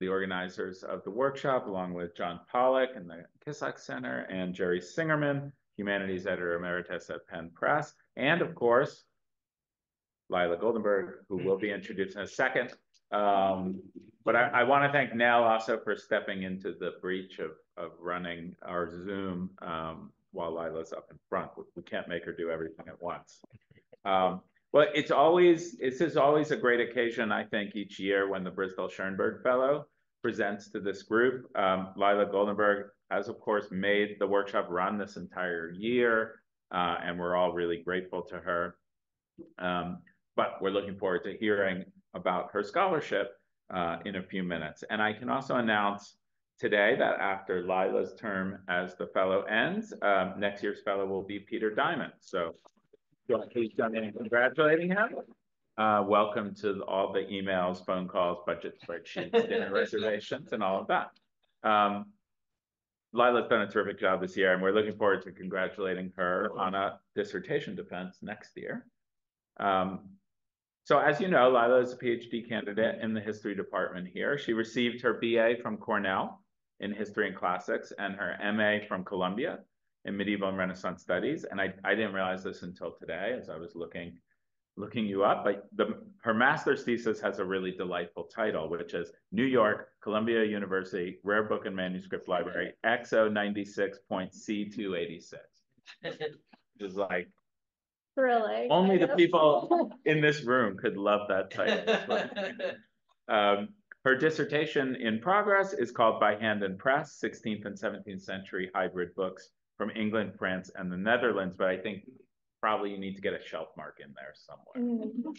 the organizers of the workshop, along with John Pollack and the Kislak Center, and Jerry Singerman, Humanities Editor Emeritus at Penn Press, and of course, Lila Goldenberg, who will be introduced in a second. Um, but I, I want to thank Nell also for stepping into the breach of, of running our Zoom um, while Lila's up in front. We, we, can't make her do everything at once. Um, but it's always, this is always a great occasion, I think, each year when the Brizdle-Schoenberg Fellow presents to this group. Um, Lila Goldenberg has, of course, made the workshop run this entire year, uh, and we're all really grateful to her. Um, but we're looking forward to hearing about her scholarship uh, in a few minutes. And I can also announce today that after Lila's term as the fellow ends, um, next year's fellow will be Peter Diamond. So please join in congratulating him. Uh, welcome to all the emails, phone calls, budget spreadsheets, dinner reservations, and all of that. Um, Lila's done a terrific job this year, and we're looking forward to congratulating her on a dissertation defense next year. Um, so as you know, Lila is a PhD candidate in the history department here. She received her BA from Cornell in history and classics and her MA from Columbia in medieval and Renaissance studies. And I, I didn't realize this until today as I was looking looking you up, but the, her master's thesis has a really delightful title, which is New York, Columbia University, Rare Book and Manuscript Library, XO 96.C286. It's like thrilling. Only the people in this room could love that title. um, her dissertation in progress is called By Hand and Press, 16th and 17th century hybrid books from England, France, and the Netherlands, but I think probably you need to get a shelf mark in there somewhere. Mm -hmm.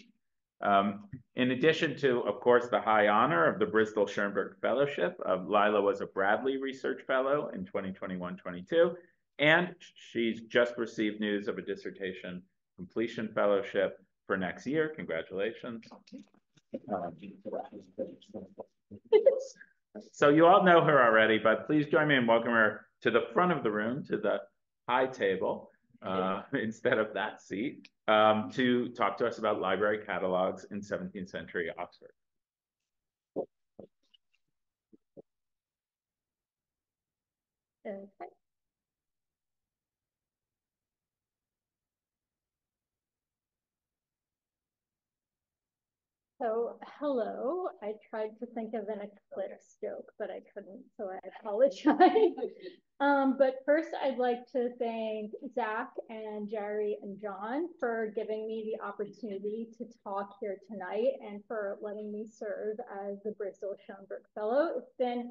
um, in addition to, of course, the high honor of the Brizdle-Schoenberg Fellowship, uh, Lila was a Bradley Research Fellow in 2021-22, and she's just received news of a dissertation completion fellowship for next year. Congratulations. so you all know her already, but please join me in welcoming her to the front of the room, to the high table, uh, instead of that seat, um, to talk to us about library catalogs in 17th century Oxford. Okay. So, hello. I tried to think of an eclipse joke, but I couldn't, so I apologize. um, but first, I'd like to thank Zach and Jerry and John for giving me the opportunity to talk here tonight and for letting me serve as the Bristol Schoenberg Fellow. It's been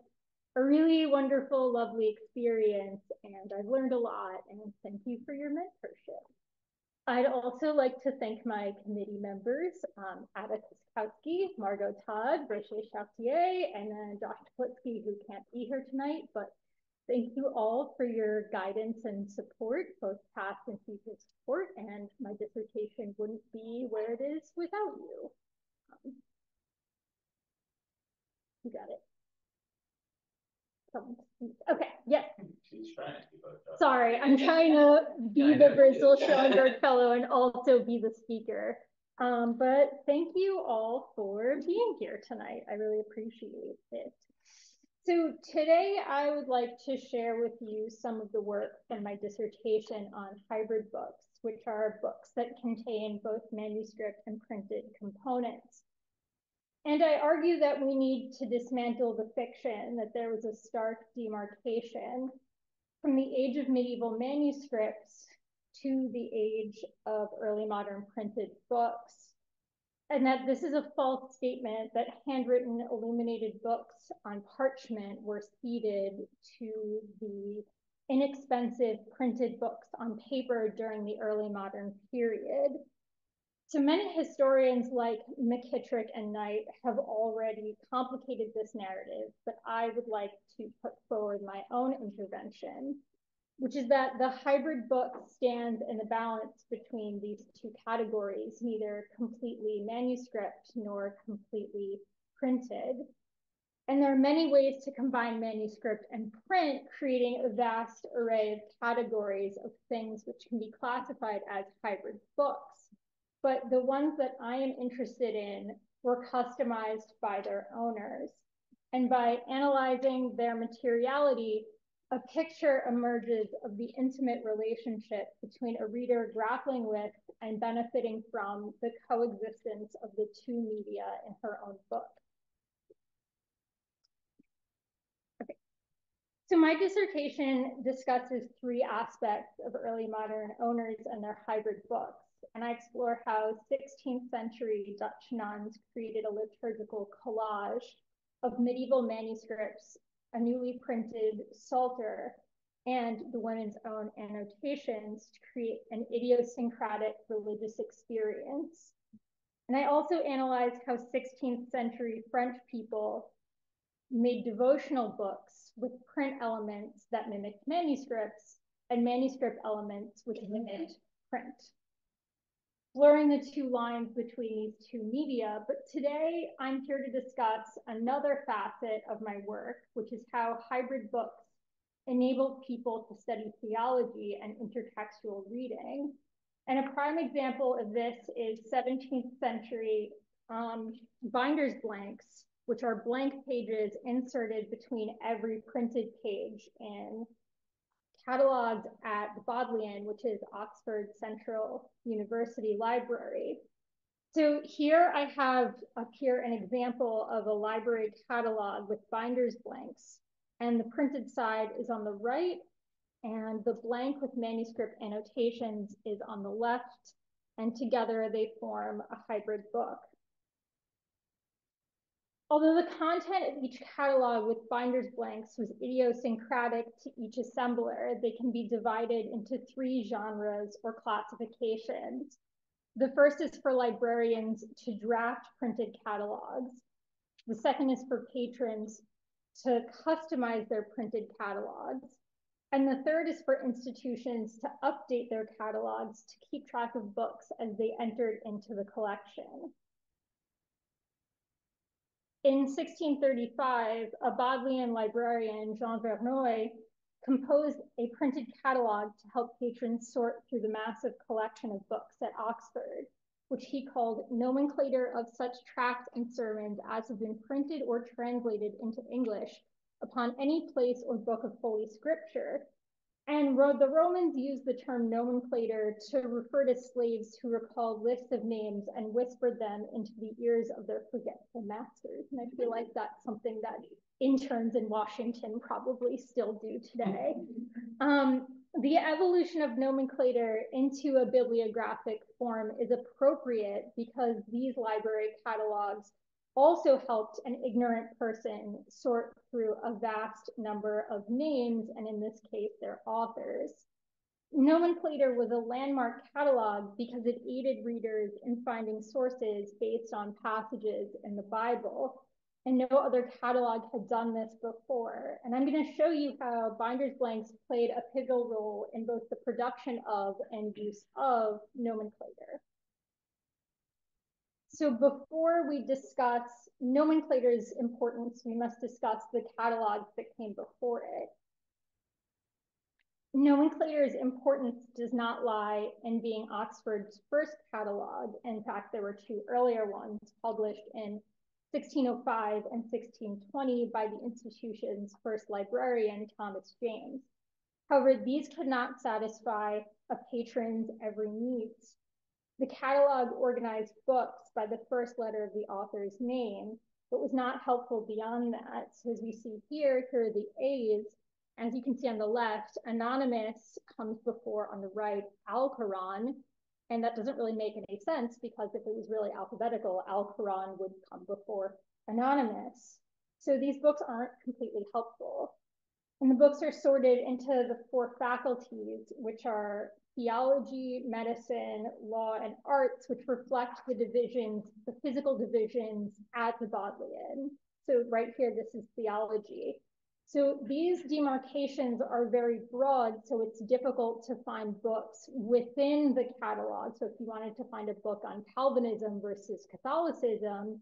a really wonderful, lovely experience, and I've learned a lot, and thank you for your mentorship. I'd also like to thank my committee members, um, Ada Kuskowski, Margo Todd, Roger Chartier, and then Josh Teplitsky, who can't be here tonight, but thank you all for your guidance and support, both past and future support, and my dissertation wouldn't be where it is without you. Um, you got it. Okay, yes. Sorry, I'm trying to be the Brizdle-Schoenberg Fellow and also be the speaker. Um, but thank you all for being here tonight. I really appreciate it. So today I would like to share with you some of the work from my dissertation on hybrid books, which are books that contain both manuscript and printed components. And I argue that we need to dismantle the fiction that there was a stark demarcation from the age of medieval manuscripts to the age of early modern printed books. And that this is a false statement that handwritten illuminated books on parchment were ceded to the inexpensive printed books on paper during the early modern period. So many historians like McKitterick and Knight have already complicated this narrative, but I would like to put forward my own intervention, which is that the hybrid book stands in the balance between these two categories, neither completely manuscript nor completely printed. And there are many ways to combine manuscript and print, creating a vast array of categories of things which can be classified as hybrid books but the ones that I am interested in were customized by their owners. And by analyzing their materiality, a picture emerges of the intimate relationship between a reader grappling with and benefiting from the coexistence of the two media in her own book. Okay. So my dissertation discusses three aspects of early modern owners and their hybrid books, and I explore how 16th century Dutch nuns created a liturgical collage of medieval manuscripts a newly printed Psalter, and the women's own annotations to create an idiosyncratic religious experience. And I also analyzed how 16th century French people made devotional books with print elements that mimicked manuscripts and manuscript elements which mm-hmm. mimicked print blurring the two lines between these two media. But today I'm here to discuss another facet of my work, which is how hybrid books enable people to study theology and intertextual reading. And a prime example of this is 17th century um, binder's blanks, which are blank pages inserted between every printed page in cataloged at the Bodleian, which is Oxford Central University Library. So here I have up here an example of a library catalog with binder's blanks. And the printed side is on the right, and the blank with manuscript annotations is on the left. And together they form a hybrid book. Although the content of each catalog with binder's blanks was idiosyncratic to each assembler, they can be divided into three genres or classifications. The first is for librarians to draft printed catalogs. The second is for patrons to customize their printed catalogs. And the third is for institutions to update their catalogs to keep track of books as they entered into the collection. In 1635, a Bodleian librarian, Jean Verneuil, composed a printed catalog to help patrons sort through the massive collection of books at Oxford, which he called Nomenclator of such tracts and sermons as have been printed or translated into English upon any place or book of Holy Scripture, and the Romans used the term nomenclator to refer to slaves who recalled lists of names and whispered them into the ears of their forgetful masters. And I feel like that's something that interns in Washington probably still do today. Um, the evolution of nomenclator into a bibliographic form is appropriate because these library catalogs also helped an ignorant person sort through a vast number of names, and in this case, their authors. Nomenclator was a landmark catalog because it aided readers in finding sources based on passages in the Bible, and no other catalog had done this before. And I'm going to show you how Binder's Blanks played a pivotal role in both the production of and use of nomenclator. So before we discuss nomenclator's importance, we must discuss the catalogs that came before it. Nomenclator's importance does not lie in being Oxford's first catalog. In fact, there were two earlier ones published in 1605 and 1620 by the institution's first librarian, Thomas James. However, these could not satisfy a patron's every needs. The catalog organized books by the first letter of the author's name, but was not helpful beyond that. So as we see here, here are the A's. As you can see on the left, anonymous comes before on the right, Al-Quran, and that doesn't really make any sense because if it was really alphabetical, Al-Quran would come before anonymous. So these books aren't completely helpful. And the books are sorted into the four faculties, which are theology, medicine, law, and arts, which reflect the divisions, the physical divisions at the Bodleian. So right here, this is theology. So these demarcations are very broad, so it's difficult to find books within the catalog. So if you wanted to find a book on Calvinism versus Catholicism,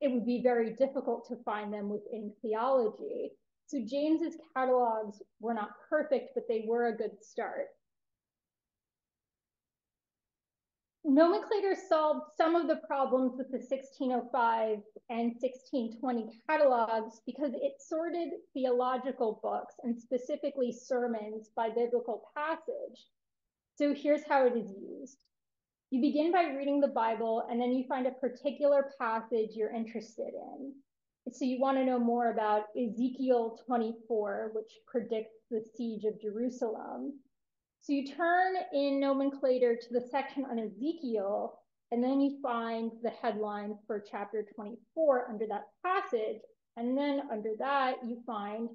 it would be very difficult to find them within theology. So James's catalogs were not perfect, but they were a good start. Nomenclator solved some of the problems with the 1605 and 1620 catalogs because it sorted theological books and specifically sermons by biblical passage. So here's how it is used. You begin by reading the Bible and then you find a particular passage you're interested in. So you want to know more about Ezekiel 24, which predicts the siege of Jerusalem. So you turn in nomenclator to the section on Ezekiel, and then you find the headline for chapter 24 under that passage. And then under that, you find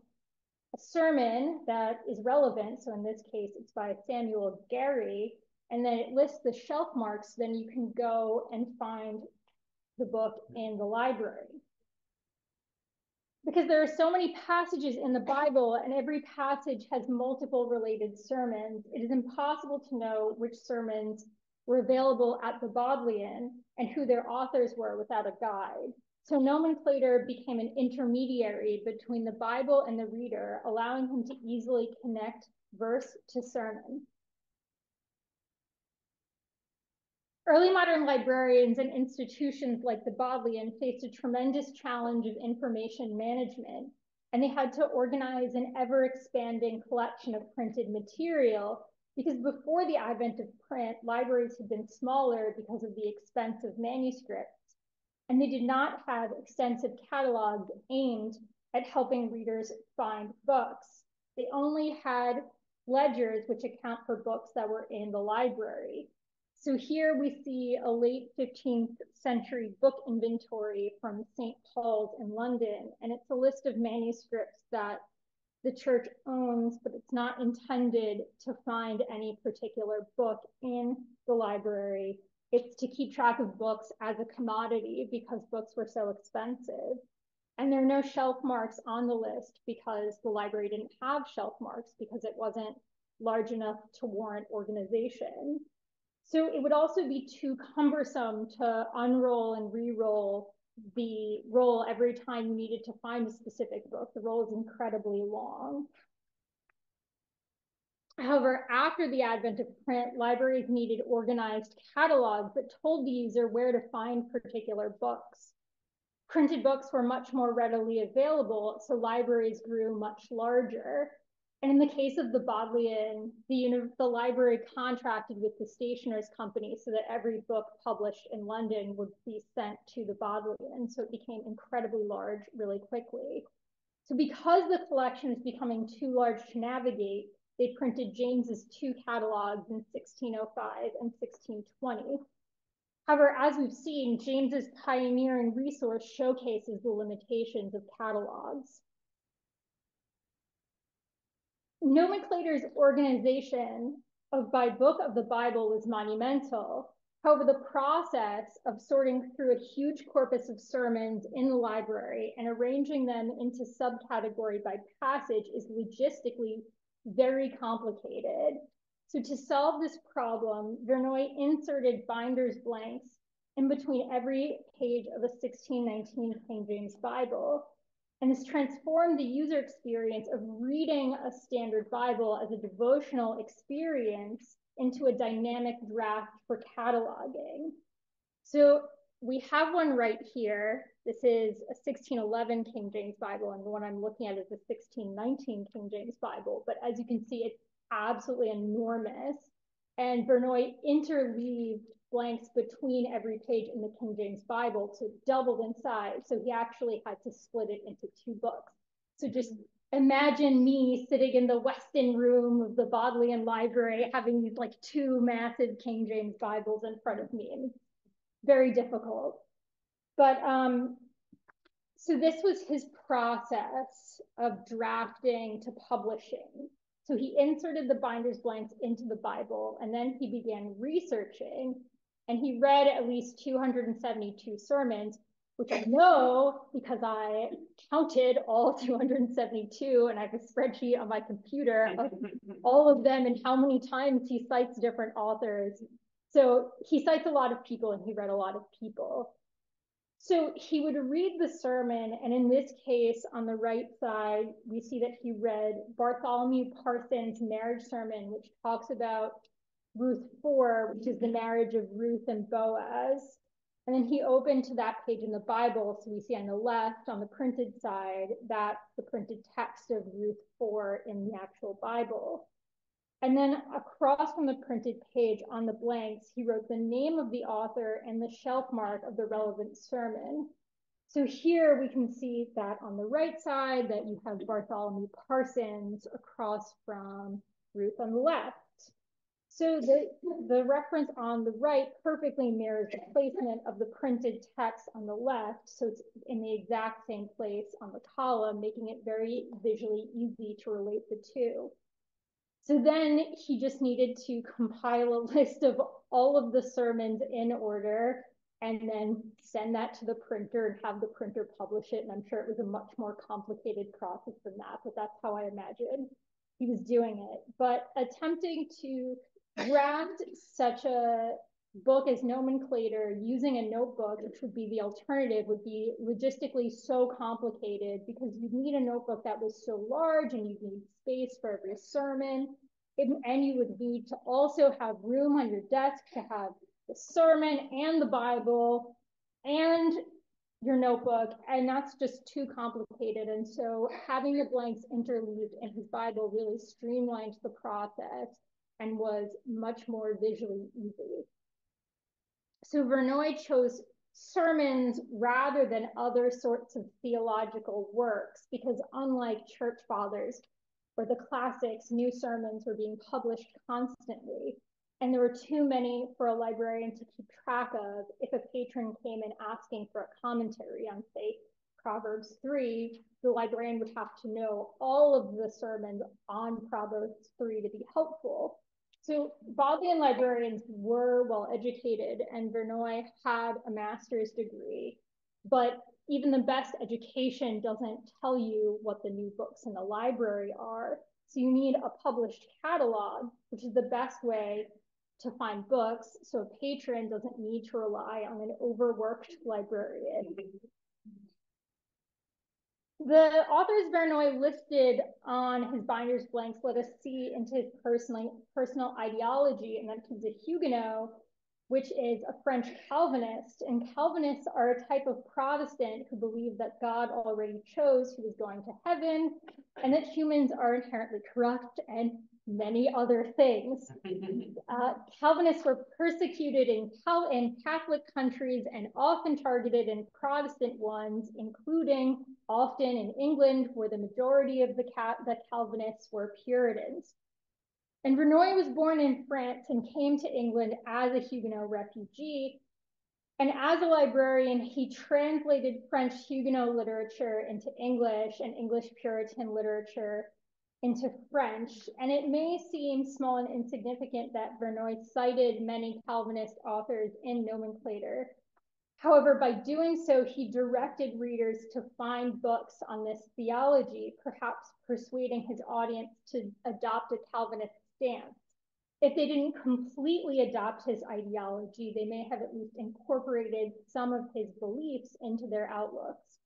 a sermon that is relevant. So in this case, it's by Samuel Garey. And then it lists the shelf marks. Then you can go and find the book in the library because there are so many passages in the Bible and every passage has multiple related sermons, it is impossible to know which sermons were available at the Bodleian and who their authors were without a guide. So nomenclator became an intermediary between the Bible and the reader, allowing him to easily connect verse to sermon. Early modern librarians and institutions like the Bodleian faced a tremendous challenge of information management, and they had to organize an ever expanding collection of printed material because before the advent of print, libraries had been smaller because of the expense of manuscripts, and they did not have extensive catalogs aimed at helping readers find books. They only had ledgers which account for books that were in the library. So here we see a late 15th century book inventory from St. Paul's in London, and it's a list of manuscripts that the church owns, but it's not intended to find any particular book in the library. It's to keep track of books as a commodity because books were so expensive. And there are no shelf marks on the list because the library didn't have shelf marks because it wasn't large enough to warrant organization. So it would also be too cumbersome to unroll and re-roll the roll every time you needed to find a specific book. The roll is incredibly long. However, after the advent of print, libraries needed organized catalogs that told the user where to find particular books. Printed books were much more readily available, so libraries grew much larger. And in the case of the Bodleian, the, the library contracted with the stationer's company so that every book published in London would be sent to the Bodleian. So it became incredibly large really quickly. So because the collection is becoming too large to navigate, they printed James's two catalogs in 1605 and 1620. However, as we've seen, James's pioneering resource showcases the limitations of catalogs nomenclator's organization of by book of the Bible was monumental. However, the process of sorting through a huge corpus of sermons in the library and arranging them into subcategory by passage is logistically very complicated. So to solve this problem, Verneuil inserted binder's blanks in between every page of a 1619 King James Bible and has transformed the user experience of reading a standard Bible as a devotional experience into a dynamic draft for cataloging. So we have one right here. This is a 1611 King James Bible, and the one I'm looking at is a 1619 King James Bible. But as you can see, it's absolutely enormous. And Verneuil interleaved blanks between every page in the King James Bible to double in size. So he actually had to split it into two books. So just imagine me sitting in the Weston room of the Bodleian Library having these like two massive King James Bibles in front of me. And very difficult. But um, so this was his process of drafting to publishing. So he inserted the binder's blanks into the Bible and then he began researching and he read at least 272 sermons, which I know because I counted all 272 and I have a spreadsheet on my computer of all of them and how many times he cites different authors. So he cites a lot of people and he read a lot of people. So he would read the sermon, and in this case, on the right side, we see that he read Bartholomew Parsons' marriage sermon, which talks about Ruth 4, which is the marriage of Ruth and Boaz. And then he opened to that page in the Bible. So we see on the left, on the printed side, that's the printed text of Ruth 4 in the actual Bible. And then across from the printed page on the blanks, he wrote the name of the author and the shelf mark of the relevant sermon. So here we can see that on the right side that you have Bartholomew Parsons across from Ruth on the left. So the, the reference on the right perfectly mirrors the placement of the printed text on the left. So it's in the exact same place on the column, making it very visually easy to relate the two. So then he just needed to compile a list of all of the sermons in order and then send that to the printer and have the printer publish it. And I'm sure it was a much more complicated process than that, but that's how I imagine he was doing it. But attempting to draft such a book as nomenclator using a notebook, which would be the alternative, would be logistically so complicated because you'd need a notebook that was so large and you'd need space for every sermon. And you would need to also have room on your desk to have the sermon and the Bible and your notebook. And that's just too complicated. And so having the blanks interleaved in his Bible really streamlined the process and was much more visually easy. So Verneuil chose sermons rather than other sorts of theological works because unlike church fathers or the classics, new sermons were being published constantly. And there were too many for a librarian to keep track of if a patron came in asking for a commentary on, say, Proverbs 3, the librarian would have to know all of the sermons on Proverbs 3 to be helpful. So Bodleian librarians were well educated and Verneuil had a master's degree, but even the best education doesn't tell you what the new books in the library are. So you need a published catalog, which is the best way to find books so a patron doesn't need to rely on an overworked librarian. The authors Verneuil listed on his binder's blanks let us see into his personal, personal ideology, and that he's a Huguenot, which is a French Calvinist. And Calvinists are a type of Protestant who believe that God already chose who was going to heaven, and that humans are inherently corrupt and many other things. Uh, Calvinists were persecuted in, Cal in Catholic countries and often targeted in Protestant ones, including often in England, where the majority of the, the Calvinists were Puritans. And Verneuil was born in France and came to England as a Huguenot refugee. And as a librarian, he translated French Huguenot literature into English and English Puritan literature into French, and it may seem small and insignificant that Verneuil cited many Calvinist authors in nomenclator. However, by doing so, he directed readers to find books on this theology, perhaps persuading his audience to adopt a Calvinist stance. If they didn't completely adopt his ideology, they may have at least incorporated some of his beliefs into their outlooks.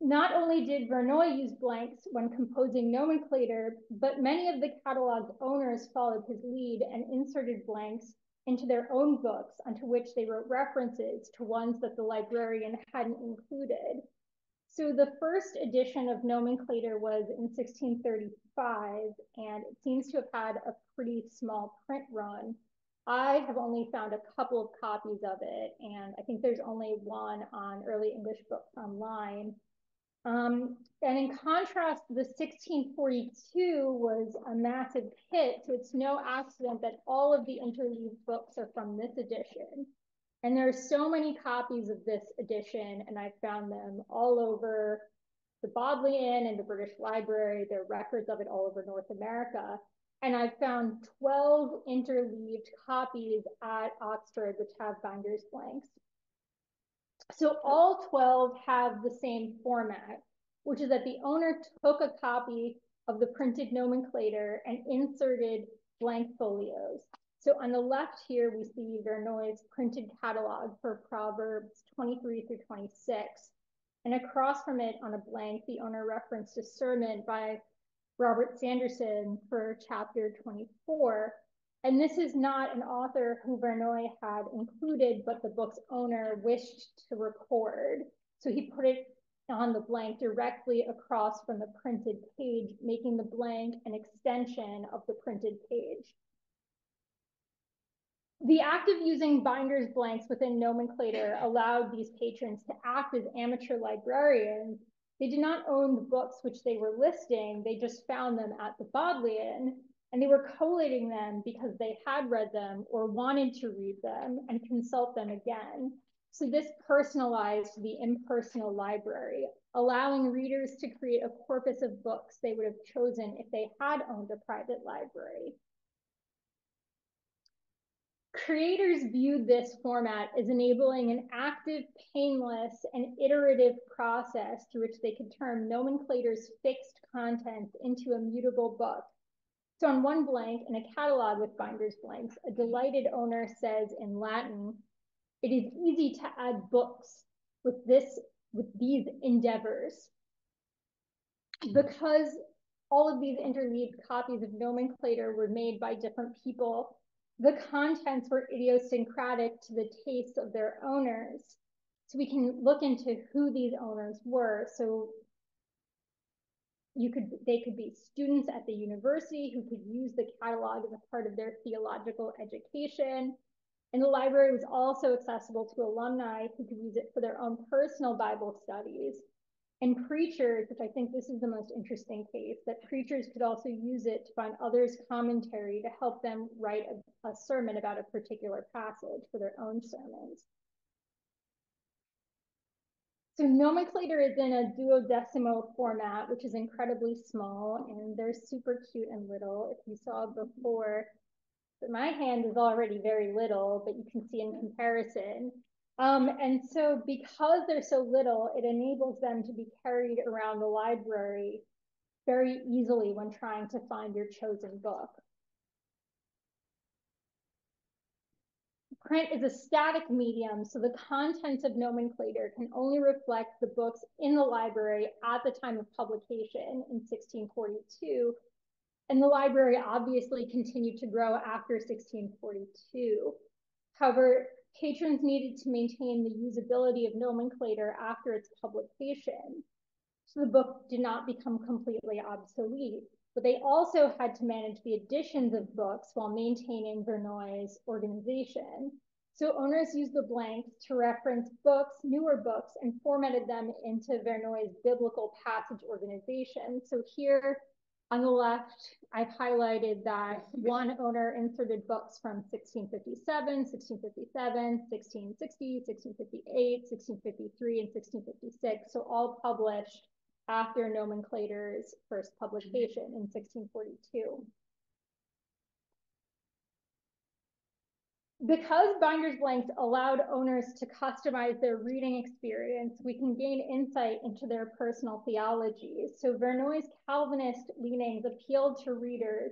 Not only did Verneuil use blanks when composing nomenclator, but many of the catalog's owners followed his lead and inserted blanks into their own books onto which they wrote references to ones that the librarian hadn't included. So the first edition of nomenclator was in 1635, and it seems to have had a pretty small print run. I have only found a couple of copies of it, and I think there's only one on early English books online. Um, and in contrast, the 1642 was a massive hit, so it's no accident that all of the interleaved books are from this edition. And there are so many copies of this edition, and I found them all over the Bodleian and the British Library. There are records of it all over North America. And I found 12 interleaved copies at Oxford, which have binder's blanks. So all 12 have the same format, which is that the owner took a copy of the printed nomenclator and inserted blank folios. So on the left here, we see Verneuil's printed catalog for Proverbs 23 through 26. And across from it on a blank, the owner referenced a sermon by Robert Sanderson for chapter 24. And this is not an author who Verneuil had included, but the book's owner wished to record. So he put it on the blank directly across from the printed page, making the blank an extension of the printed page. The act of using binder's blanks within nomenclator allowed these patrons to act as amateur librarians. They did not own the books which they were listing, they just found them at the Bodleian, and they were collating them because they had read them or wanted to read them and consult them again. So this personalized the impersonal library, allowing readers to create a corpus of books they would have chosen if they had owned a private library. Creators viewed this format as enabling an active, painless, and iterative process through which they could turn nomenclator's fixed content into a mutable book. So on one blank in a catalog with binder's blanks, a delighted owner says in Latin, it is easy to add books with this, with these endeavors. Hmm. Because all of these interleaved copies of nomenclator were made by different people, the contents were idiosyncratic to the tastes of their owners. So we can look into who these owners were. So you could they could be students at the university who could use the catalog as a part of their theological education. And the library was also accessible to alumni who could use it for their own personal Bible studies. And preachers, which I think this is the most interesting case, that preachers could also use it to find others' commentary to help them write a, a sermon about a particular passage for their own sermons. So nomenclator is in a duodecimo format, which is incredibly small, and they're super cute and little. If you saw before, my hand is already very little, but you can see in comparison. Um, and so because they're so little, it enables them to be carried around the library very easily when trying to find your chosen book. Print is a static medium, so the contents of nomenclator can only reflect the books in the library at the time of publication in 1642. And the library obviously continued to grow after 1642. However, patrons needed to maintain the usability of nomenclator after its publication. So the book did not become completely obsolete but they also had to manage the additions of books while maintaining Verneuil's organization. So owners used the blanks to reference books, newer books, and formatted them into Verneuil's biblical passage organization. So here on the left, I've highlighted that one owner inserted books from 1657, 1657, 1660, 1658, 1653, and 1656, so all published after nomenclator's first publication in 1642. Because binder's blanks allowed owners to customize their reading experience, we can gain insight into their personal theologies. So Verneuil's Calvinist leanings appealed to readers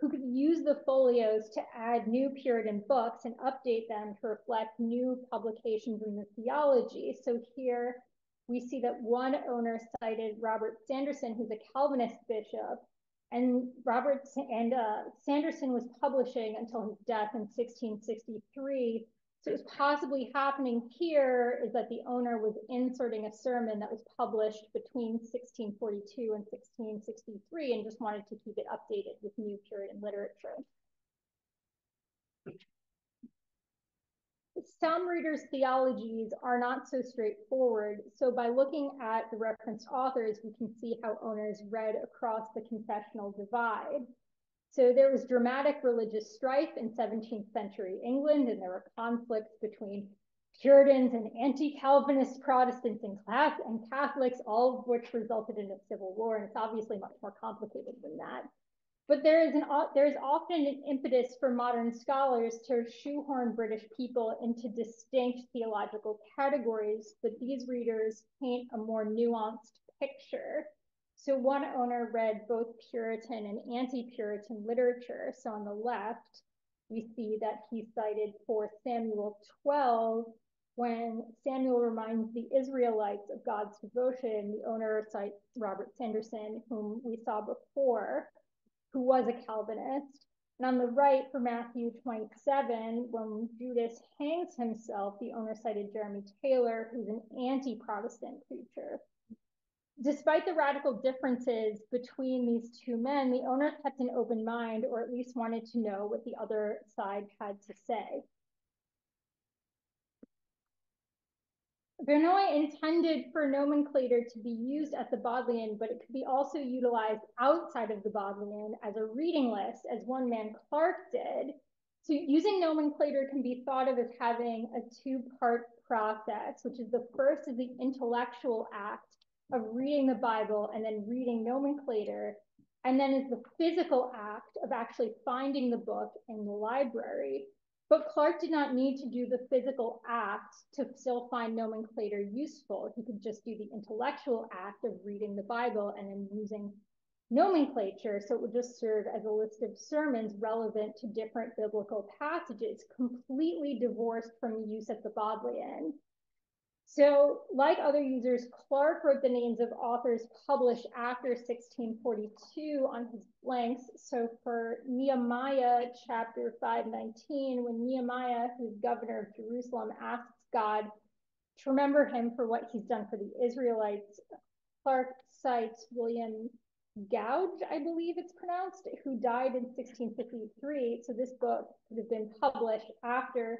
who could use the folios to add new Puritan books and update them to reflect new publications in the theology. So here we see that one owner cited Robert Sanderson, who's a Calvinist bishop, and Robert and uh, Sanderson was publishing until his death in 1663. So it was possibly happening here is that the owner was inserting a sermon that was published between 1642 and 1663 and just wanted to keep it updated with new Puritan literature. Some readers' theologies are not so straightforward. So by looking at the referenced authors, we can see how owners read across the confessional divide. So there was dramatic religious strife in 17th century England, and there were conflicts between Puritans and anti-Calvinist Protestants and, class and Catholics, all of which resulted in a civil war. And it's obviously much more complicated than that. But there is, an, there is often an impetus for modern scholars to shoehorn British people into distinct theological categories, but these readers paint a more nuanced picture. So one owner read both Puritan and anti-Puritan literature. So on the left, we see that he cited for Samuel 12, when Samuel reminds the Israelites of God's devotion, the owner cites Robert Sanderson, whom we saw before, who was a Calvinist. And on the right for Matthew 27, when Judas hangs himself, the owner cited Jeremy Taylor, who's an anti-Protestant preacher. Despite the radical differences between these two men, the owner kept an open mind, or at least wanted to know what the other side had to say. Verneuil intended for nomenclator to be used at the Bodleian, but it could be also utilized outside of the Bodleian as a reading list, as one man Clark did. So using nomenclator can be thought of as having a two-part process, which is the first is the intellectual act of reading the Bible and then reading nomenclator, and then is the physical act of actually finding the book in the library. But Clark did not need to do the physical act to still find nomenclator useful. He could just do the intellectual act of reading the Bible and then using nomenclator. So it would just serve as a list of sermons relevant to different biblical passages, completely divorced from use at the Bodleian. So, like other users, Clark wrote the names of authors published after 1642 on his blanks. So, for Nehemiah chapter 519, when Nehemiah, who's governor of Jerusalem, asks God to remember him for what he's done for the Israelites, Clark cites William Gouge, I believe it's pronounced, who died in 1653. So, this book could have been published after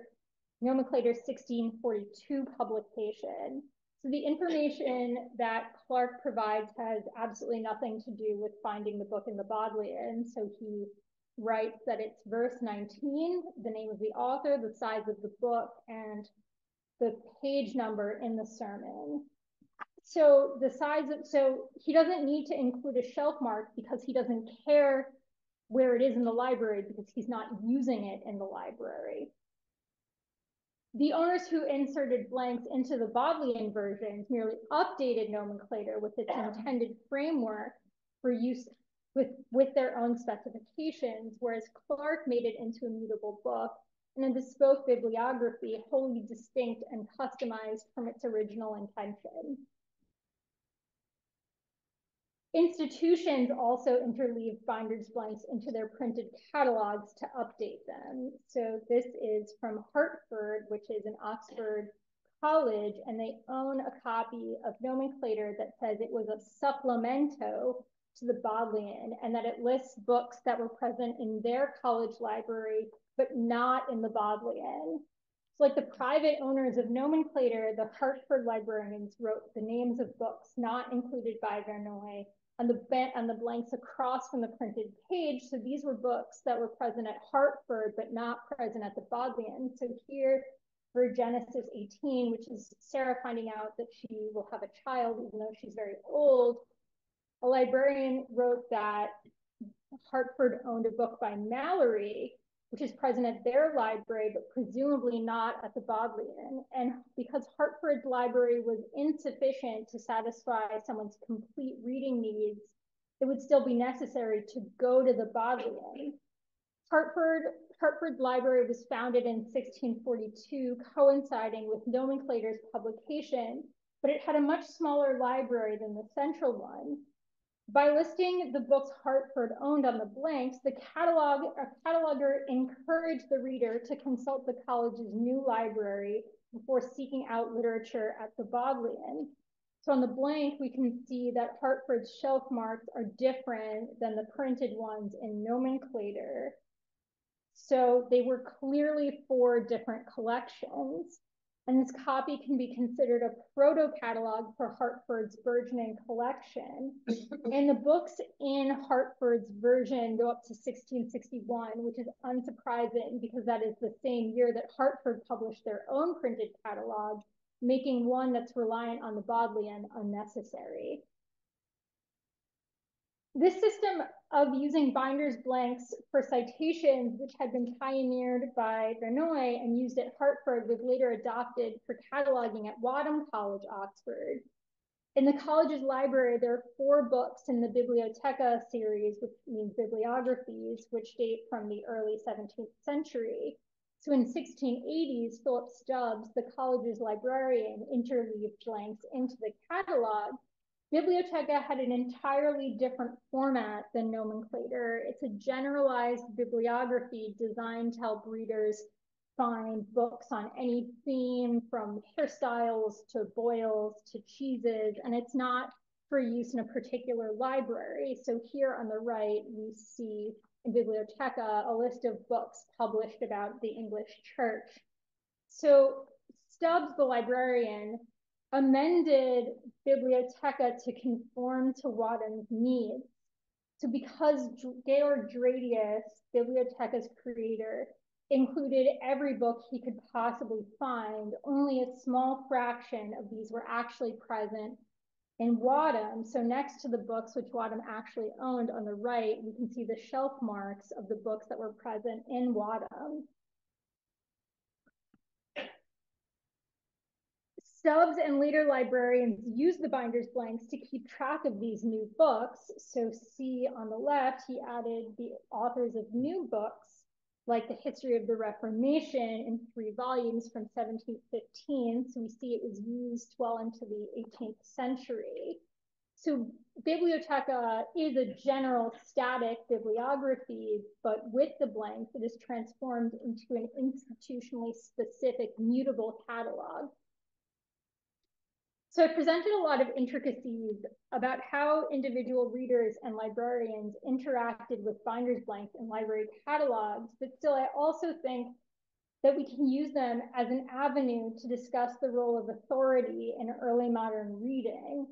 nomenclator 1642 publication. So the information that Clark provides has absolutely nothing to do with finding the book in the Bodleian. So he writes that it's verse 19, the name of the author, the size of the book, and the page number in the sermon. So the size of, so he doesn't need to include a shelf mark because he doesn't care where it is in the library because he's not using it in the library. The owners who inserted blanks into the Bodleian versions merely updated nomenclator with its intended framework for use with, with their own specifications, whereas Clark made it into a mutable book and a bespoke bibliography wholly distinct and customized from its original intention. Institutions also interleave binders blanks into their printed catalogs to update them. So this is from Hertford, which is an Oxford college, and they own a copy of nomenclator that says it was a supplemento to the Bodleian and that it lists books that were present in their college library, but not in the Bodleian. So like the private owners of nomenclator, the Hertford librarians wrote the names of books not included by Verneuil on the on the blanks across from the printed page. So these were books that were present at Hertford, but not present at the Bodleian. So here for Genesis 18, which is Sarah finding out that she will have a child, even though she's very old, a librarian wrote that Hertford owned a book by Malory which is present at their library, but presumably not at the Bodleian. And because Hertford's library was insufficient to satisfy someone's complete reading needs, it would still be necessary to go to the Bodleian. Hertford, Hertford's library was founded in 1642, coinciding with nomenclator's publication, but it had a much smaller library than the central one. By listing the books Hertford owned on the blanks, the catalog, cataloger encouraged the reader to consult the college's new library before seeking out literature at the Bodleian. So on the blank, we can see that Hertford's shelf marks are different than the printed ones in nomenclator. So they were clearly four different collections and this copy can be considered a proto-catalog for Hertford's burgeoning collection. and the books in Hertford's version go up to 1661, which is unsurprising because that is the same year that Hertford published their own printed catalog, making one that's reliant on the Bodleian unnecessary. This system of using binders blanks for citations, which had been pioneered by Verneuil and used at Hertford, was later adopted for cataloging at Wadham College, Oxford. In the college's library, there are four books in the Bibliotheca series, which means bibliographies, which date from the early 17th century. So in 1680s, Philip Stubbs, the college's librarian, interleaved blanks into the catalog. Bibliotheca had an entirely different format than nomenclator. It's a generalized bibliography designed to help readers find books on any theme from hairstyles to boils to cheeses, and it's not for use in a particular library. So here on the right, we see in Bibliotheca a list of books published about the English church. So Stubbs, the librarian, amended Bibliotheca to conform to Wadham's needs. So because Georg Draudius, Bibliotheca's creator, included every book he could possibly find, only a small fraction of these were actually present in Wadham. So next to the books which Wadham actually owned on the right, we can see the shelf marks of the books that were present in Wadham. Stubbs and later librarians used the binder's blanks to keep track of these new books. So see on the left, he added the authors of new books, like the History of the Reformation in three volumes from 1715. So we see it was used well into the 18th century. So Bibliotheca is a general static bibliography, but with the blanks, it is transformed into an institutionally specific mutable catalog so I presented a lot of intricacies about how individual readers and librarians interacted with binders blanks and library catalogs, but still I also think that we can use them as an avenue to discuss the role of authority in early modern reading.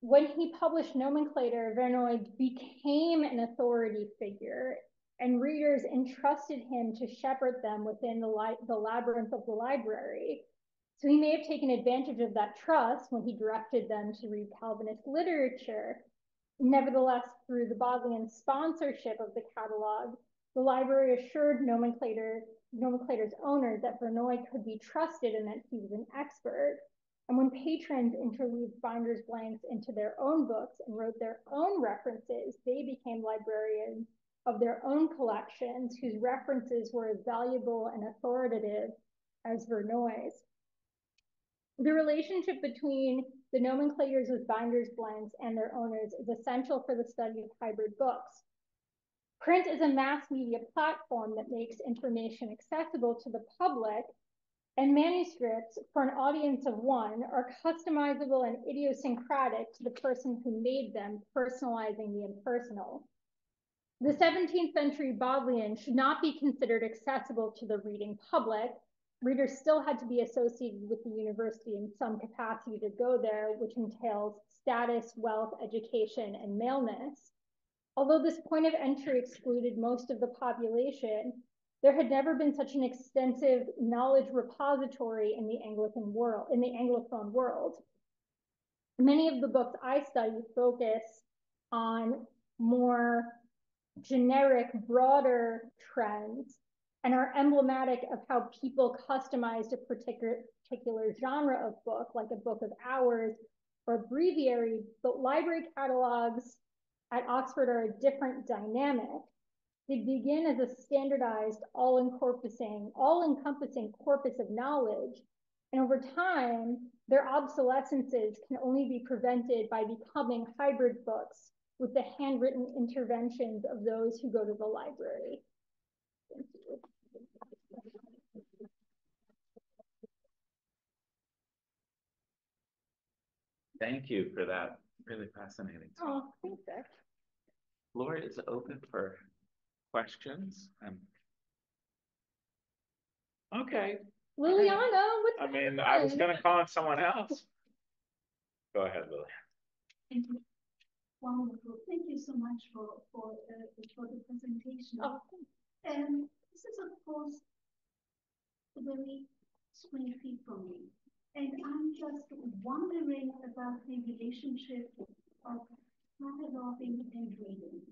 When he published Nomenclator, Verneuil became an authority figure and readers entrusted him to shepherd them within the, the labyrinth of the library. So he may have taken advantage of that trust when he directed them to read Calvinist literature. Nevertheless, through the Bodleian sponsorship of the catalog, the library assured nomenclator, nomenclator's owners that Verneuil could be trusted and that he was an expert. And when patrons interleaved binder's blanks into their own books and wrote their own references, they became librarians of their own collections whose references were as valuable and authoritative as Verneuil's. The relationship between the nomenclators with binders blanks, and their owners is essential for the study of hybrid books. Print is a mass media platform that makes information accessible to the public, and manuscripts for an audience of one are customizable and idiosyncratic to the person who made them, personalizing the impersonal. The 17th century Bodleian should not be considered accessible to the reading public, readers still had to be associated with the university in some capacity to go there, which entails status, wealth, education, and maleness. Although this point of entry excluded most of the population, there had never been such an extensive knowledge repository in the Anglican world, in the Anglophone world. Many of the books I study focus on more generic, broader trends and are emblematic of how people customized a particular, particular genre of book, like a book of hours or breviary, but library catalogs at Oxford are a different dynamic. They begin as a standardized, all-encompassing, all-encompassing corpus of knowledge, and over time, their obsolescences can only be prevented by becoming hybrid books with the handwritten interventions of those who go to the library. Thank you for that really fascinating talk. Oh, thanks, Zach. Floor is open for questions. Um, okay. Liliana, what's I mean, I was going to call on someone else. Go ahead, Lily. Thank you. Wonderful. Thank you so much for for uh, for the presentation. Oh, um, this is of course very squeaky for me. And I'm just wondering about the relationship of cataloging and reading.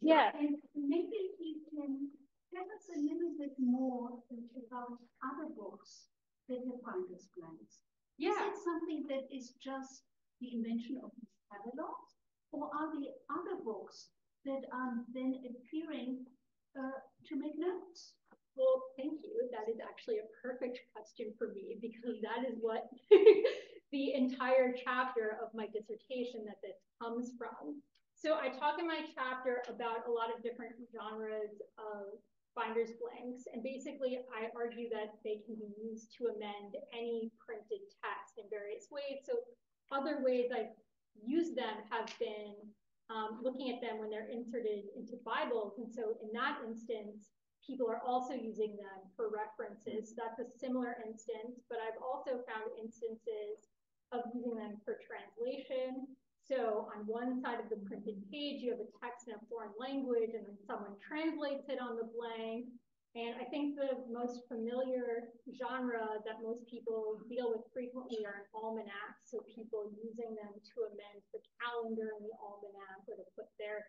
Yeah. And maybe you can tell us a little bit more about other books that have binder's blanks. Yeah. Is it something that is just the invention of these catalogs? Or are there other books that are then appearing uh, to make notes? Well, thank you. That is actually a perfect question for me because that is what the entire chapter of my dissertation that this comes from. So I talk in my chapter about a lot of different genres of binders blanks, and basically I argue that they can be used to amend any printed text in various ways. So other ways I've used them have been um, looking at them when they're inserted into Bibles. And so in that instance, people are also using them for references. So that's a similar instance, but I've also found instances of using them for translation. So on one side of the printed page, you have a text in a foreign language and then someone translates it on the blank. And I think the most familiar genre that most people deal with frequently are almanacs. So people using them to amend the calendar in the almanac or to put their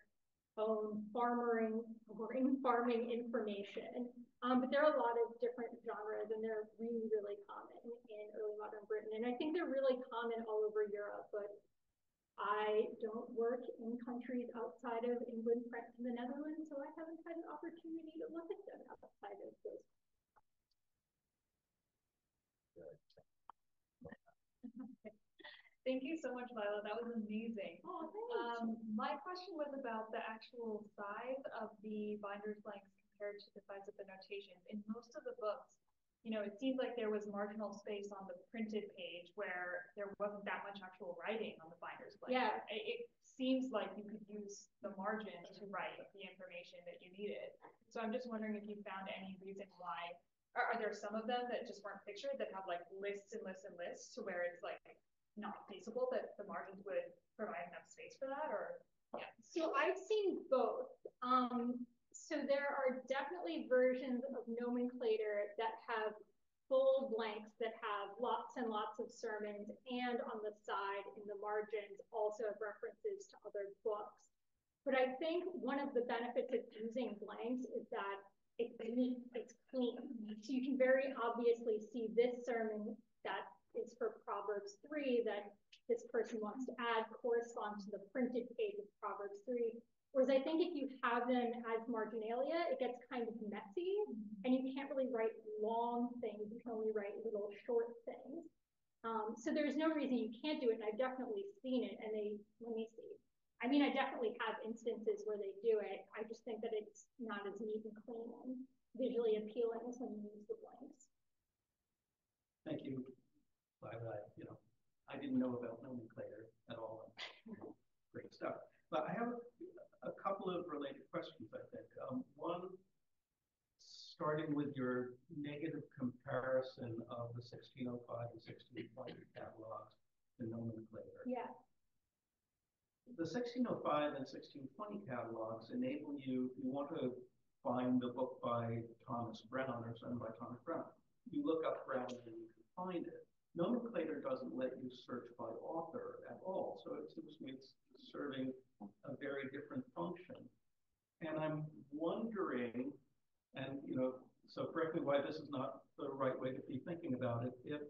own farming or in farming information. Um, but there are a lot of different genres and they're really, really common in early modern Britain. And I think they're really common all over Europe, but I don't work in countries outside of England, France, and the Netherlands, so I haven't had an opportunity to look at them outside of those. Thank you so much, Lila. That was amazing. Oh, um, my question was about the actual size of the binder's blanks compared to the size of the notations. In most of the books, you know, it seems like there was marginal space on the printed page where there wasn't that much actual writing on the binder's blank. Yeah. It, it seems like you could use the margin to write the information that you needed. So I'm just wondering if you found any reason why, are, are there some of them that just weren't pictured that have like lists and lists and lists to where it's like not feasible that the margins would provide enough space for that or yeah. So I've seen both. Um, so there are definitely versions of nomenclator that have full blanks that have lots and lots of sermons and on the side in the margins also have references to other books. But I think one of the benefits of using blanks is that it's neat, it's clean. So you can very obviously see this sermon is for Proverbs 3 that this person wants to add correspond to the printed page of Proverbs 3 Whereas I think if you have them as marginalia, it gets kind of messy and you can't really write long things. You can only write little short things. Um, so there's no reason you can't do it. And I've definitely seen it. And they, let me see. I mean, I definitely have instances where they do it. I just think that it's not as neat and clean and visually appealing as when you use the blanks. Thank you. I, you know, I didn't know about nomenclator at all. Great stuff. But I have a couple of related questions, I think. Um, one, starting with your negative comparison of the 1605 and 1620 catalogs, to nomenclator. Yeah. The 1605 and 1620 catalogs enable you, If you want to find a book by Thomas Brown or something by Thomas Brown. You look up Brown and you can find it. Nomenclator doesn't let you search by author at all. So it seems to me it's serving a very different function. And I'm wondering, and you know, so correct me why this is not the right way to be thinking about it. If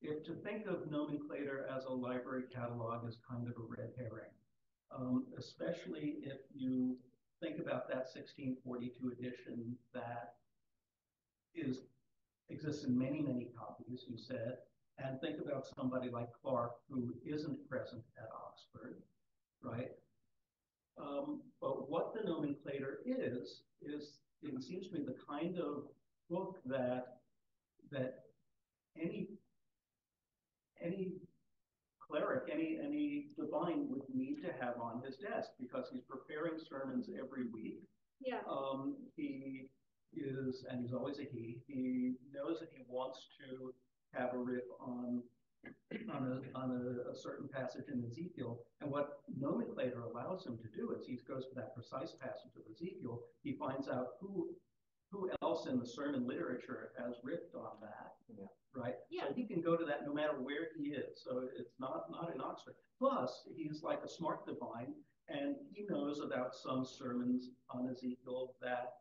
if to think of nomenclator as a library catalog is kind of a red herring, um, especially if you think about that 1642 edition that is exists in many, many copies, you said, and think about somebody like Clark who isn't present at Oxford, right? Um, but what the nomenclator is, is it seems to me the kind of book that that any any cleric, any any divine would need to have on his desk because he's preparing sermons every week. Yeah. Um, he is, and he's always a he. He knows that he wants to have a riff on on a, on a, a, certain passage in Ezekiel. And what nomenclator allows him to do is he goes to that precise passage of Ezekiel. He finds out who who else in the sermon literature has riffed on that, yeah. right? Yeah. So he can go to that no matter where he is. So it's not not in Oxford. Plus, he's like a smart divine, and he knows about some sermons on Ezekiel that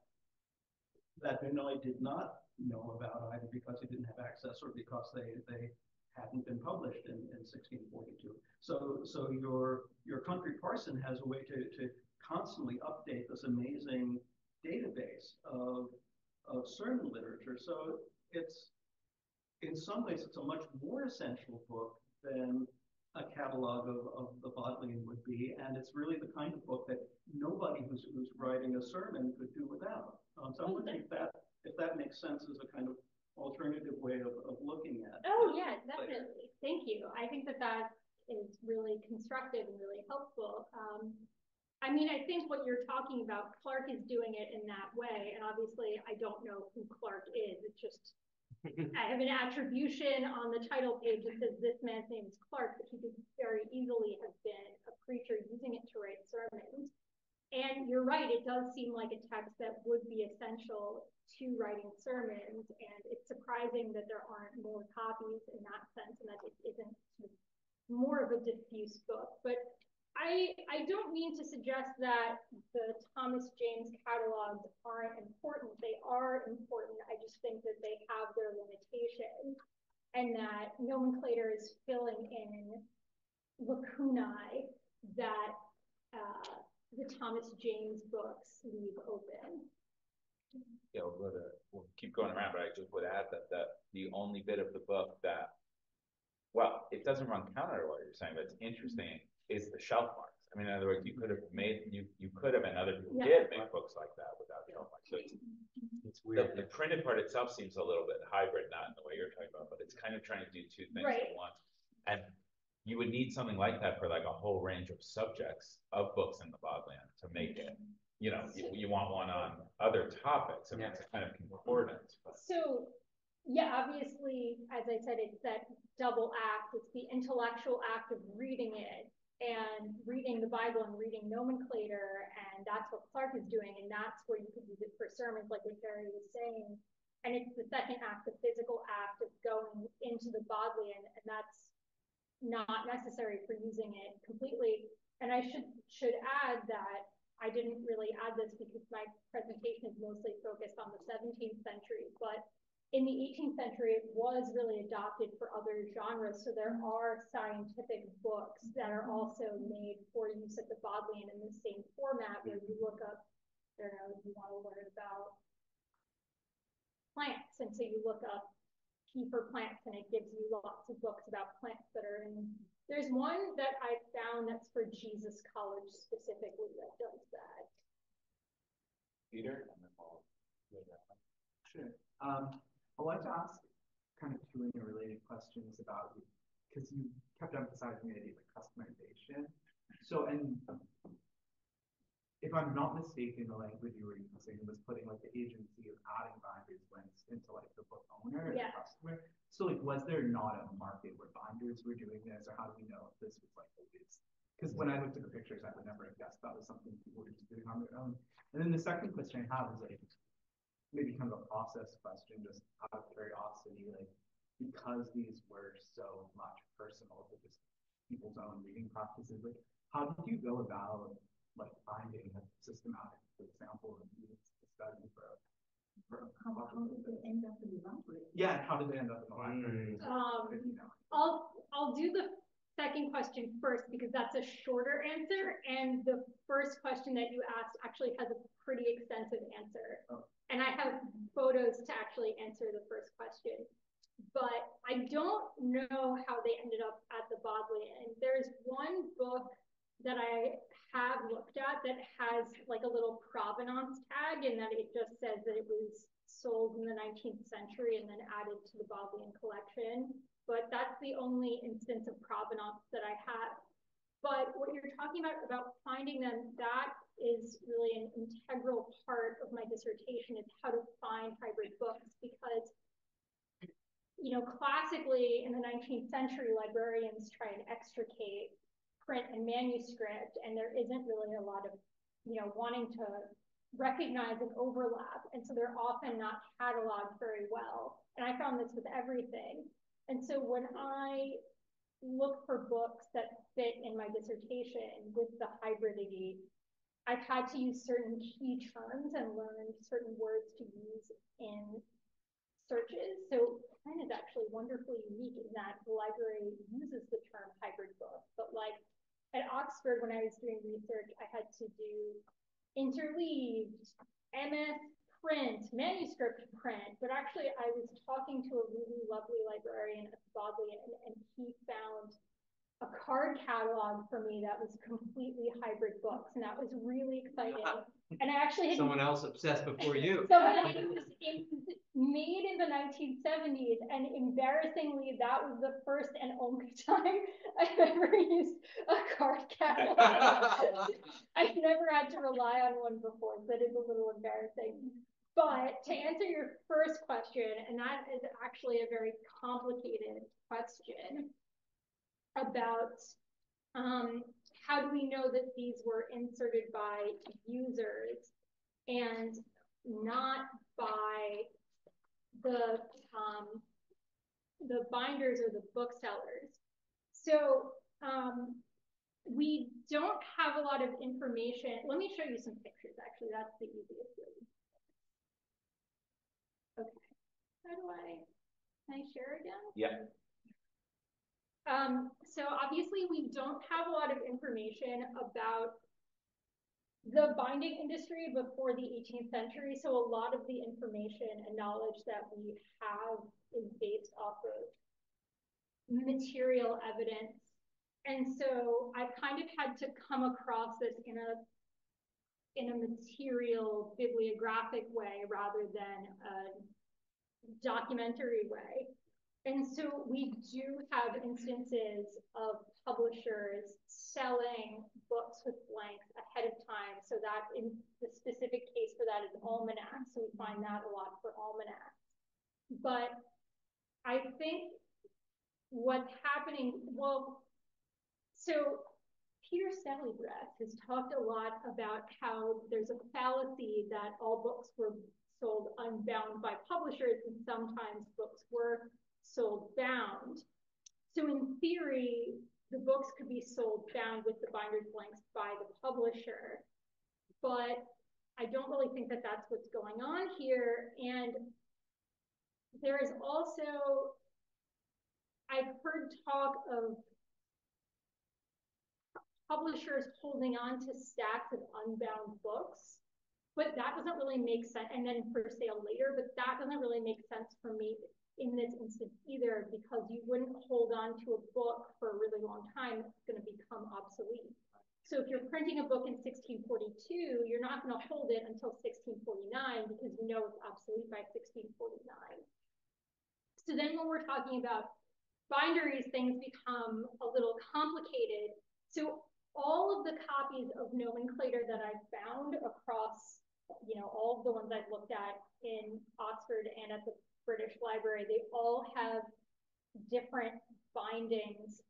that Benoit did not know about either because he didn't have access or because they they hadn't been published in, in 1642. So so your your country parson has a way to, to constantly update this amazing database of of sermon literature. So it's, in some ways, it's a much more essential book than a catalog of, of the Bodleian would be. And it's really the kind of book that nobody who's, who's writing a sermon could do without. Um, so I wonder if that, if that makes sense as a kind of alternative way of, of looking at Oh, yeah, definitely. Thank you. I think that that is really constructive and really helpful. Um, I mean, I think what you're talking about, Clark is doing it in that way, and obviously I don't know who Clark is. It's just I have an attribution on the title page that says this man's name is Clark, but he could very easily have been a preacher using it to write sermons. And you're right, it does seem like a text that would be essential to writing sermons, and it's surprising that there aren't more copies in that sense, and that it isn't more of a diffuse book. But I, I don't mean to suggest that the Thomas James catalogs aren't important. They are important. I just think that they have their limitations and that nomenclator is filling in lacunae that uh, the Thomas James books leave open. Yeah, we'll, we'll keep going around, but I just would add that, that the only bit of the book that, well, it doesn't run counter to what you're saying, but it's interesting is the shelf marks. I mean, in other words, you could have made, you, you could have, and other people Yeah. did make books like that without shelf marks. So it's, It's the, weird. the printed part itself seems a little bit hybrid, not in the way you're talking about, but it's kind of trying to do two things Right. at once. And you would need something like that for like a whole range of subjects of books in the Bodleian to make it. You know, you, you want one on other topics, I mean, it's a kind of concordance, but. So, yeah, obviously, as I said, it's that double act. It's the intellectual act of reading it and reading the Bible and reading nomenclator, and that's what Clark is doing, and that's where you could use it for sermons, like what Gary was saying. And it's the second act, the physical act of going into the Bodleian, and that's not necessary for using it completely. And I should should add that I didn't really add this because my presentation is mostly focused on the 17th century, but in the 18th century, it was really adopted for other genres. So there are scientific books that are also made for use at the Bodleian in the same format where you look up, I don't know, you want to learn about plants. And so you look up Kiefer plants and it gives you lots of books about plants that are in. There's one that I found that's for Jesus College specifically that does that. Peter? and then we'll- Sure. Um, I'd like to ask kind of two interrelated questions about, because you kept emphasizing the idea of customization. So, and if I'm not mistaken, the language you were using was putting like the agency of adding binders blanks into like the book owner Yeah. the customer. So like, was there not a market where binders were doing this, or how do we know if this was like always? Because when I looked at the pictures, I would never have guessed that was something people were just doing on their own. And then the second question I have is like, maybe kind of a process question, just out of curiosity, like because these were so much personal to just people's own reading practices, like how did you go about like finding a systematic example of these study for for How, how did they end up in the library? yeah, how did they end up in the library? Um, you know. I'll, I'll do the second question first because that's a shorter answer. And the first question that you asked actually has a pretty extensive answer. Oh. And I have photos to actually answer the first question. But I don't know how they ended up at the Bodleian. And there's one book that I have looked at that has like a little provenance tag and that it just says that it was sold in the 19th century and then added to the Bodleian collection but that's the only instance of provenance that I have. But what you're talking about, about finding them, that is really an integral part of my dissertation is how to find hybrid books because, you know, classically in the 19th century, librarians try and extricate print and manuscript, and there isn't really a lot of, you know, wanting to recognize an overlap. And so they're often not cataloged very well. And I found this with everything. And so when I look for books that fit in my dissertation with the hybridity, I've had to use certain key terms and learn certain words to use in searches. So mine is actually wonderfully unique in that the library uses the term hybrid book, but like at Oxford, when I was doing research, I had to do interleaved, MS print, manuscript print, but actually I was talking to a really lovely librarian at Bodleian and, and he found a card catalog for me that was completely hybrid books, and that was really exciting. And I actually had Someone else obsessed before you. so it was, it was made in 1970s, and embarrassingly, that was the first and only time I've ever used a card catalog. I've never had to rely on one before, so it is a little embarrassing. But to answer your first question, and that is actually a very complicated question about um, how do we know that these were inserted by users and not by the um, the binders or the booksellers. So um, we don't have a lot of information. Let me show you some pictures, actually. That's the easiest way. Okay. How do I, can I share again? Yeah. Um, so obviously we don't have a lot of information about the binding industry before the 18th century. So a lot of the information and knowledge that we have is based off of material evidence. And so I've kind of had to come across this in a in a material bibliographic way rather than a documentary way. And so we do have instances of publishers selling books with blanks ahead of time. So that in the specific case for that is almanac. So we find that a lot for almanacs. But I think what's happening, well, so Peter Sellebreth has talked a lot about how there's a fallacy that all books were sold unbound by publishers and sometimes books were sold bound. So in theory, the books could be sold bound with the binder's blanks by the publisher, but I don't really think that that's what's going on here. And there is also, I've heard talk of publishers holding on to stacks of unbound books, but that doesn't really make sense. And then for sale later, but that doesn't really make sense for me in this instance either because you wouldn't hold on to a book for a really long time, it's going to become obsolete. So if you're printing a book in 1642, you're not going to hold it until 1649 because you know it's obsolete by 1649. So then when we're talking about binderies, things become a little complicated. So all of the copies of nomenclator that I've found across, you know, all of the ones I've looked at in Oxford and at the British Library, they all have different bindings,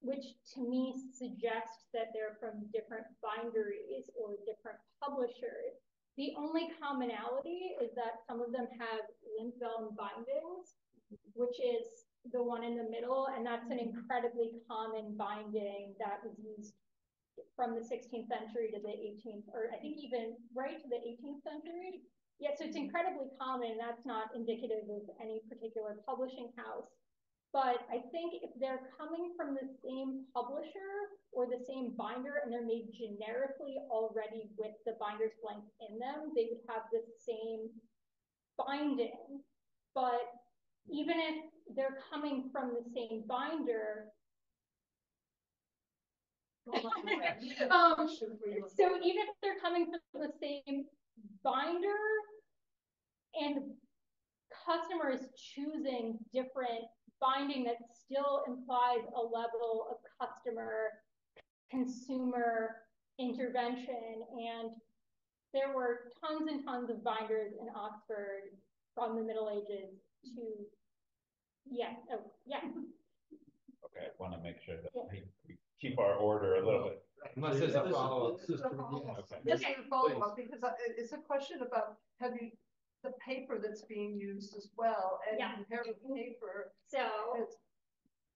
which to me suggests that they're from different binderies or different publishers. The only commonality is that some of them have limp-vellum bindings, which is the one in the middle, and that's an incredibly common binding that was used from the 16th century to the 18th, or I think even right to the 18th century. Yeah, so it's incredibly common. That's not indicative of any particular publishing house. But I think if they're coming from the same publisher or the same binder and they're made generically already with the binder's blank in them, they would have the same binding. But even if they're coming from the same binder, um, so even if they're coming from the same binder, and customers choosing different binding that still implies a level of customer consumer intervention. And there were tons and tons of binders in Oxford from the Middle Ages to yeah oh yeah. Okay I want to make sure that we, we keep our order a little bit. Unless there's a follow-up. Okay. This is a follow-up because it's a question about have you the paper that's being used as well and Yeah. comparative paper. so It's,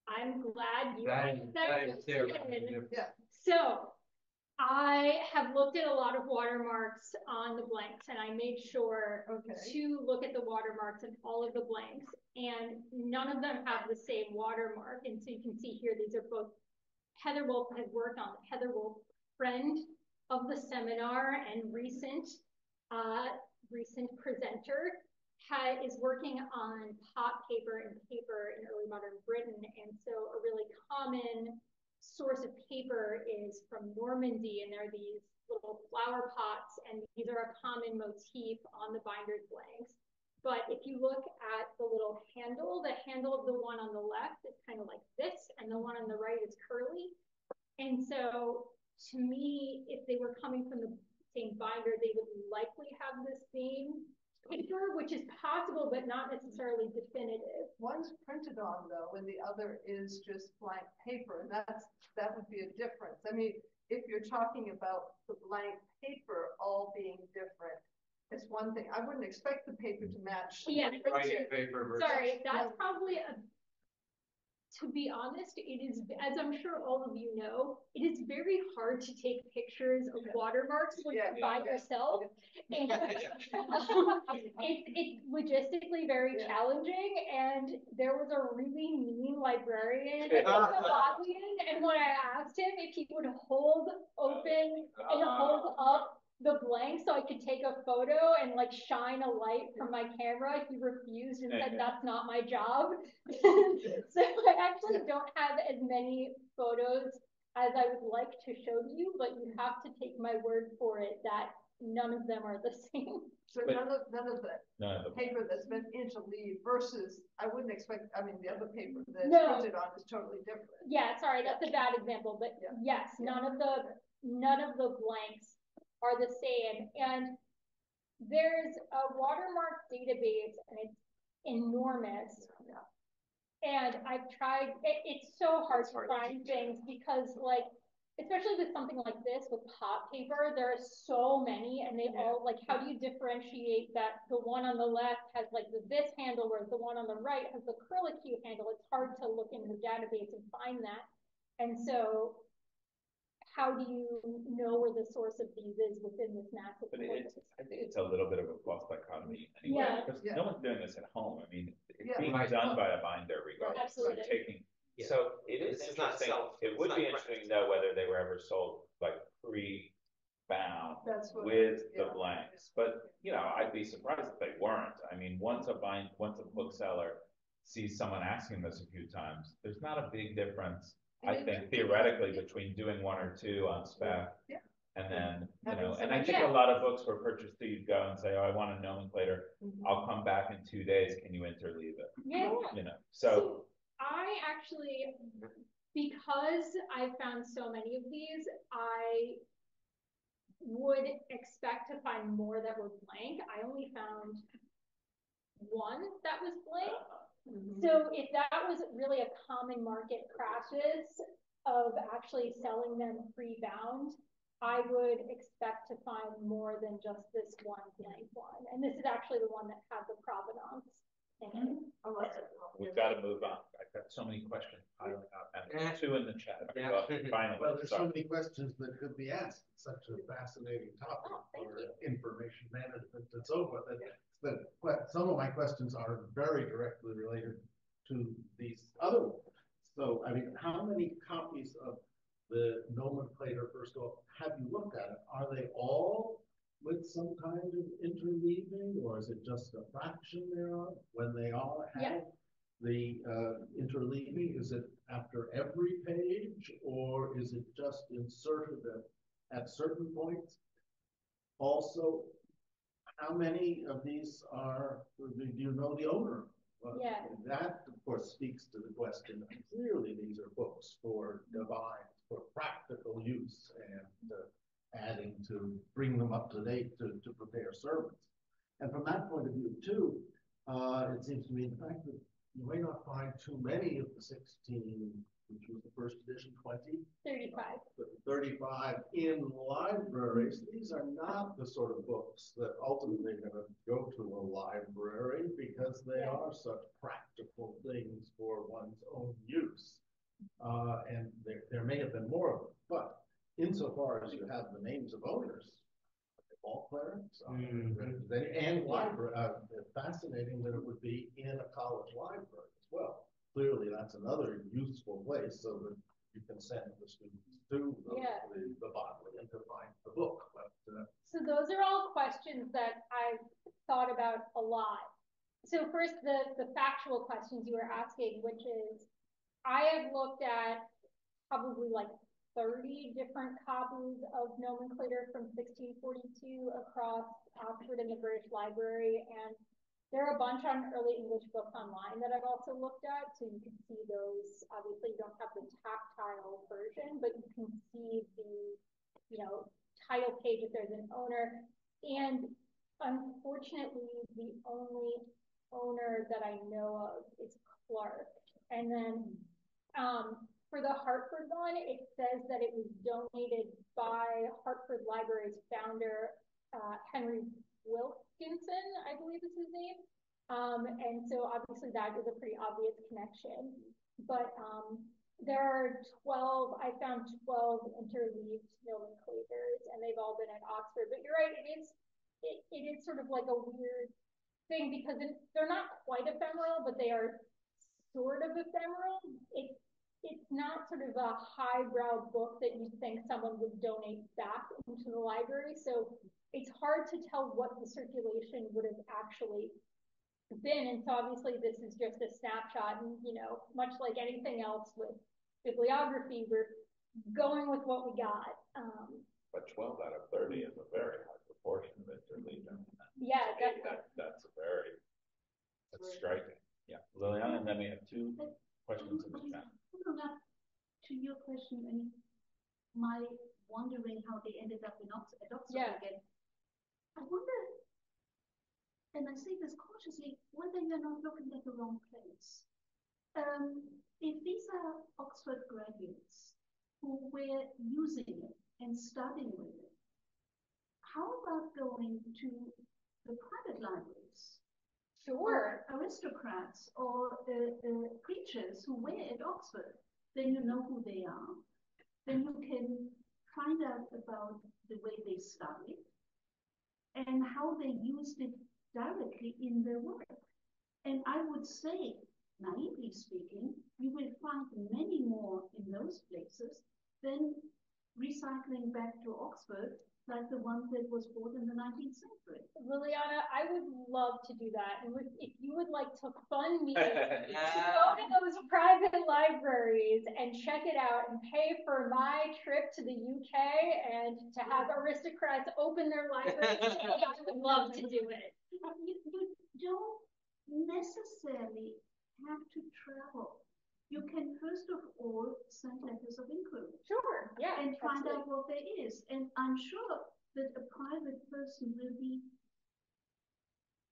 I'm glad you That asked is, that that is question. yeah, So I have looked at a lot of watermarks on the blanks and I made sure okay. to look at the watermarks in all of the blanks and none of them have the same watermark. And so you can see here, these are both Heather Wolfe has worked on the Heather Wolfe, friend of the seminar and recent uh, recent presenter, ha is working on pot paper and paper in early modern Britain. And so a really common source of paper is from Normandy, and there are these little flower pots, and these are a common motif on the binder's blanks. But if you look at the little handle, the handle of the one on the left is kind of like this, and the one on the right is curly. And so to me, if they were coming from the same binder, they would likely have the same paper, which is possible, but not necessarily definitive. One's printed on though, and the other is just blank paper, and that's, that would be a difference. I mean, if you're talking about the blank paper all being different, it's one thing. I wouldn't expect the paper to match. Yeah. Writing paper versus. Sorry, that's probably a, to be honest, it is, as I'm sure all of you know, it is very hard to take pictures of watermarks when Yeah. you're by yourself. And it's, it's logistically very Yeah. challenging, and there was a really mean librarian at the Bodleian, and when I asked him if he would hold open and hold up the blank so I could take a photo and like shine a light from my camera. He refused and said, that's not my job. so I actually don't have as many photos as I would like to show you, but you have to take my word for it that none of them are the same. So But- none of, none of the No, the- paper that's been interleaved versus, I wouldn't expect, I mean, the other paper that's No. printed on is totally different. Yeah, sorry, that's a bad example, but Yeah. yes, none of the, none of the blanks are the same. And there's a watermark database and it's enormous. And I've tried, it, it's so hard to find things because like, especially with something like this with pot paper, there are so many and they all, like, how do you differentiate that the one on the left has like the this handle, whereas the one on the right has the curlicue handle? It's hard to look in the database and find that. And so how do you know where the source of these is within this massive? But corpus? it's, I think it's a little bit of a false dichotomy anyway, Yeah. because Yeah. no one's doing this at home. I mean, it's Yeah. being Right. done by a binder regardless. They're Absolutely. taking, Yeah. so it is This is not interesting. self- It would not be correct. interesting to know whether they were ever sold like pre-bound That's what. with the yeah. blanks. But, you know, I'd be surprised if they weren't. I mean, once a bind, once a bookseller sees someone asking this a few times, there's not a big difference, I think theoretically, between doing one or two on spec. Yeah. And then, you know, and I think Yeah. a lot of books were purchased, so you'd go and say, oh, I want a nomenclator, Mhm. I'll come back in two days, can you interleave it? Yeah. You know, so, I actually, because I found so many of these, I would expect to find more that were blank. I only found one that was blank. Mhm. So if that was really a common market practice of actually selling them pre-bound, I would expect to find more than just this one blank one. And this is actually the one that had the provenance in it. Unless it- we've got to move on. I've got so many questions piling up, Eh. and two in the chat. Yeah. Well, Finally, Well, there's so so, many questions that could be asked, It's such a fascinating topic Oh, for you. information management and so forth. that- That, some of my questions are very directly related to these other ones. So, I mean, how many copies of the nomenclator, first of all, have you looked at it? Are they all with some kind of interleaving, or is it just a fraction thereof? When they are, Yeah. have the uh, interleaving, is it after every page, or is it just inserted at, at certain points? Also, how many of these are, do you know the owner? Well, Yeah. That, of course, speaks to the question, clearly these are books for divine, for practical use and uh, adding to bring them up to date to, to prepare sermons. And from that point of view too, uh, it seems to me the fact that you may not find too many of the sixteen, which was the first edition, twenty, Thirty-five. but thirty-five in libraries, these are not the sort of books that ultimately are gonna go to a library because they Yeah. are such practical things for one's own use. Uh, and there, there may have been more of them, but insofar as you have the names of owners, all clerics, uh, Mhm. and library, uh, fascinating that it would be in a college library as well. Clearly, that's another useful place so that you can send the students to the, Yeah. the, the and to find the book, but, uh, So those are all questions that I've thought about a lot. So first, the, the factual questions you were asking, which is, I have looked at probably like thirty different copies of nomenclator from sixteen forty-two across Oxford and the British Library, and there are a bunch on early English books online that I've also looked at, so you can see those. Obviously, you don't have the tactile version, but you can see the, you know, title page if there's an owner. And unfortunately, the only owner that I know of is Clark. And then um, for the Hertford one, it says that it was donated by Hertford Library's founder, uh, Henry Wilkinson, I believe is his name. Um, and so obviously that is a pretty obvious connection. But um, there are 12, I found 12 interleaved nomenclators, and they've all been at Oxford. But you're right, it is it, it is sort of like a weird thing because it, they're not quite ephemeral, but they are sort of ephemeral. It, it's not sort of a highbrow book that you think someone would donate back into the library. So it's hard to tell what the circulation would have actually been. And so obviously this is just a snapshot and, you know, much like anything else with bibliography, we're going with what we got. Um, But twelve out of thirty is a very high proportion of interleaved. yeah, That, that's a very, that's striking. Yeah, Liliana, and then we have two questions in the chat. Up to your question and my wondering how they ended up in Oxford, at Oxford Yeah. again. I wonder, and I say this cautiously, whether you're not looking at the wrong place. Um, if these are Oxford graduates who were using it and studying with it, how about going to the private libraries? Or aristocrats or uh, uh, preachers who were at Oxford, then you know who they are. Then you can find out about the way they studied and how they used it directly in their work. And I would say, naively speaking, you will find many more in those places than recycling back to Oxford like the one that was bought in the 19th century. Liliana, I would love to do that. And if, if you would like to fund me to go to those private libraries and check it out and pay for my trip to the UK and to have aristocrats open their libraries, I would love to do it. You, you don't necessarily have to travel. You can first of all send letters of inquiry. Sure, yeah. And find absolutely. out what there is. And I'm sure that a private person will be,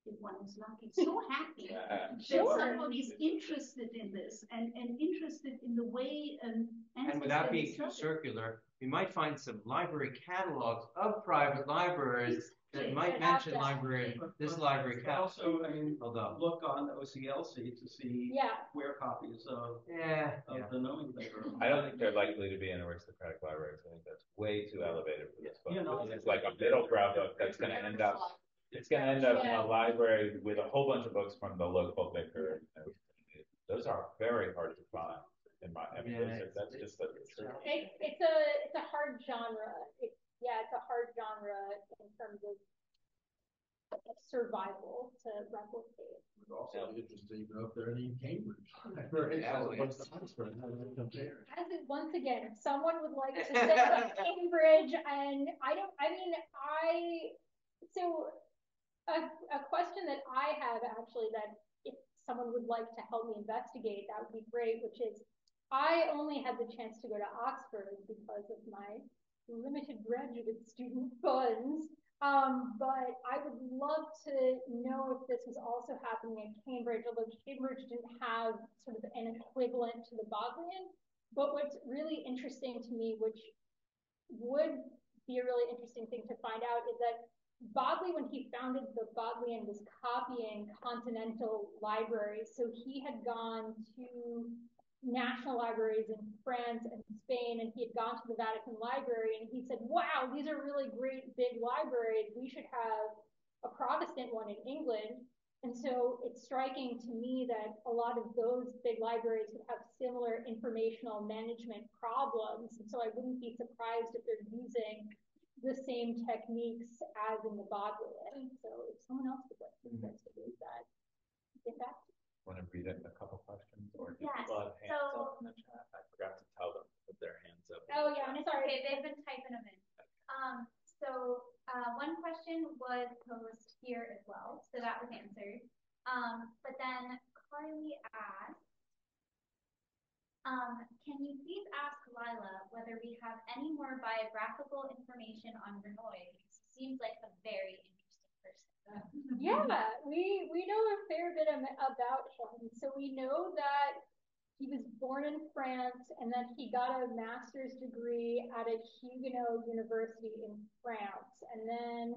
if one is lucky, so happy Yeah, that Sure. somebody's interested in this and, and interested in the way an And without being too circular, we might find some library catalogs of private libraries that Exactly. might That mention library, this library but. Also, I mean, Hold on. look on OCLC to see Yeah, where copies of, Yeah, of yeah. the nomenclator. are. I don't think they're likely to be in aristocratic libraries. I think that's way too elevated for this book. You know- It's like a middle brow book that's gonna end up, it's gonna end up in Yeah. a library with a whole bunch of books from the local vicar. Those are very hard to find in my, I mean, those are- that's just a. it, it's a it's a hard genre. It, yeah, it's a hard genre in terms of of survival to replicate. It's also interesting to know if there are any in Cambridge. Right, as opposed to Oxford, how they compare. As it, once again, if someone would like to visit Cambridge and I don't, I mean, I, so a, a question that I have actually that if someone would like to help me investigate, that would be great, which is I only had the chance to go to Oxford because of my limited graduate student funds. Um, but I would love to know if this was also happening in Cambridge, although Cambridge didn't have sort of an equivalent to the Bodleian. But what's really interesting to me, which would be a really interesting thing to find out, is that Bodley, when he founded the Bodleian, was copying continental libraries. So he had gone to national libraries in France and Spain, and he had gone to the Vatican Library, and he said, wow, these are really great big libraries. We should have a Protestant one in England. And so it's striking to me that a lot of those big libraries would have similar informational management problems. And so I wouldn't be surprised if they're using the same techniques as in the Bodleian. So if someone else would like to mm-hmm. investigate that, get back to Want to read it in a couple questions or do Yes, people have hands so- up in the chat? I forgot to tell them to put their hands up. Oh, yeah, I'm sorry. They've been typing them in. Um, so, uh, one question was posed here as well, so that was answered. Um, but then Carly asked, um, can you please ask Lila whether we have any more biographical information on Verneuil? Because he seems like a very interesting person. Yeah, we we know a fair bit about him. So we know that he was born in France and that he got a master's degree at a Huguenot university in France. And then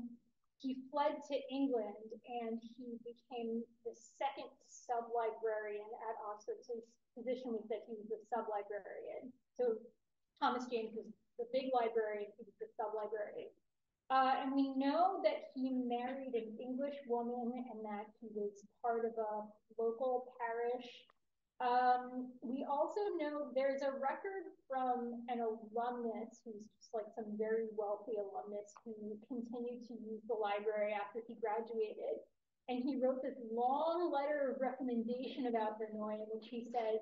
he fled to England and he became the second sub-librarian at Oxford. So his position was that he was the sub-librarian. So Thomas James was the big librarian, he was the sub-librarian. Uh, and we know that he married an English woman and that he was part of a local parish. Um, we also know there's a record from an alumnus who's just like some very wealthy alumnus who continued to use the library after he graduated. And he wrote this long letter of recommendation about Verneuil in which he says,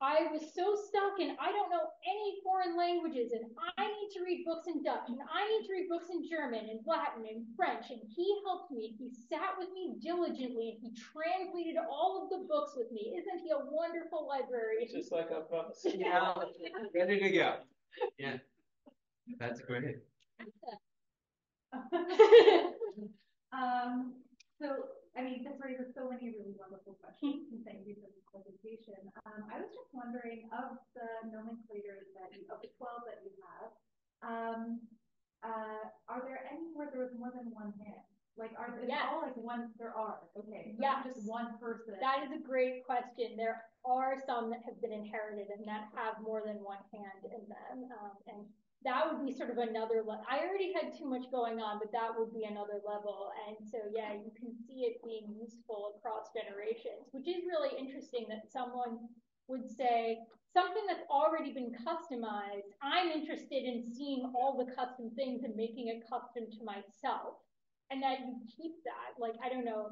I was so stuck and I don't know any foreign languages and I need to read books in Dutch and I need to read books in German and Latin and French and he helped me. He sat with me diligently and he translated all of the books with me. Isn't he a wonderful librarian? Just like up on the. Yeah, ready to go. Yeah, that's great. Um, so, I mean, this raises so many really wonderful questions, and thank you for the presentation. Um, I was just wondering, of the nomenclators that you, of the twelve that you have, um, uh, are there any where there was more than one hand? Like, are, it Yes. all like one, there are, okay. so Yes. Just one person. That is a great question. There are some that have been inherited and that have more than one hand in them. Um, and that would be sort of another le- I already had too much going on, but that would be another level. And so, yeah, you can see it being useful across generations, which is really interesting that someone would say something that's already been customized. I'm interested in seeing all the custom things and making it custom to myself. And that you keep that. Like, I don't know,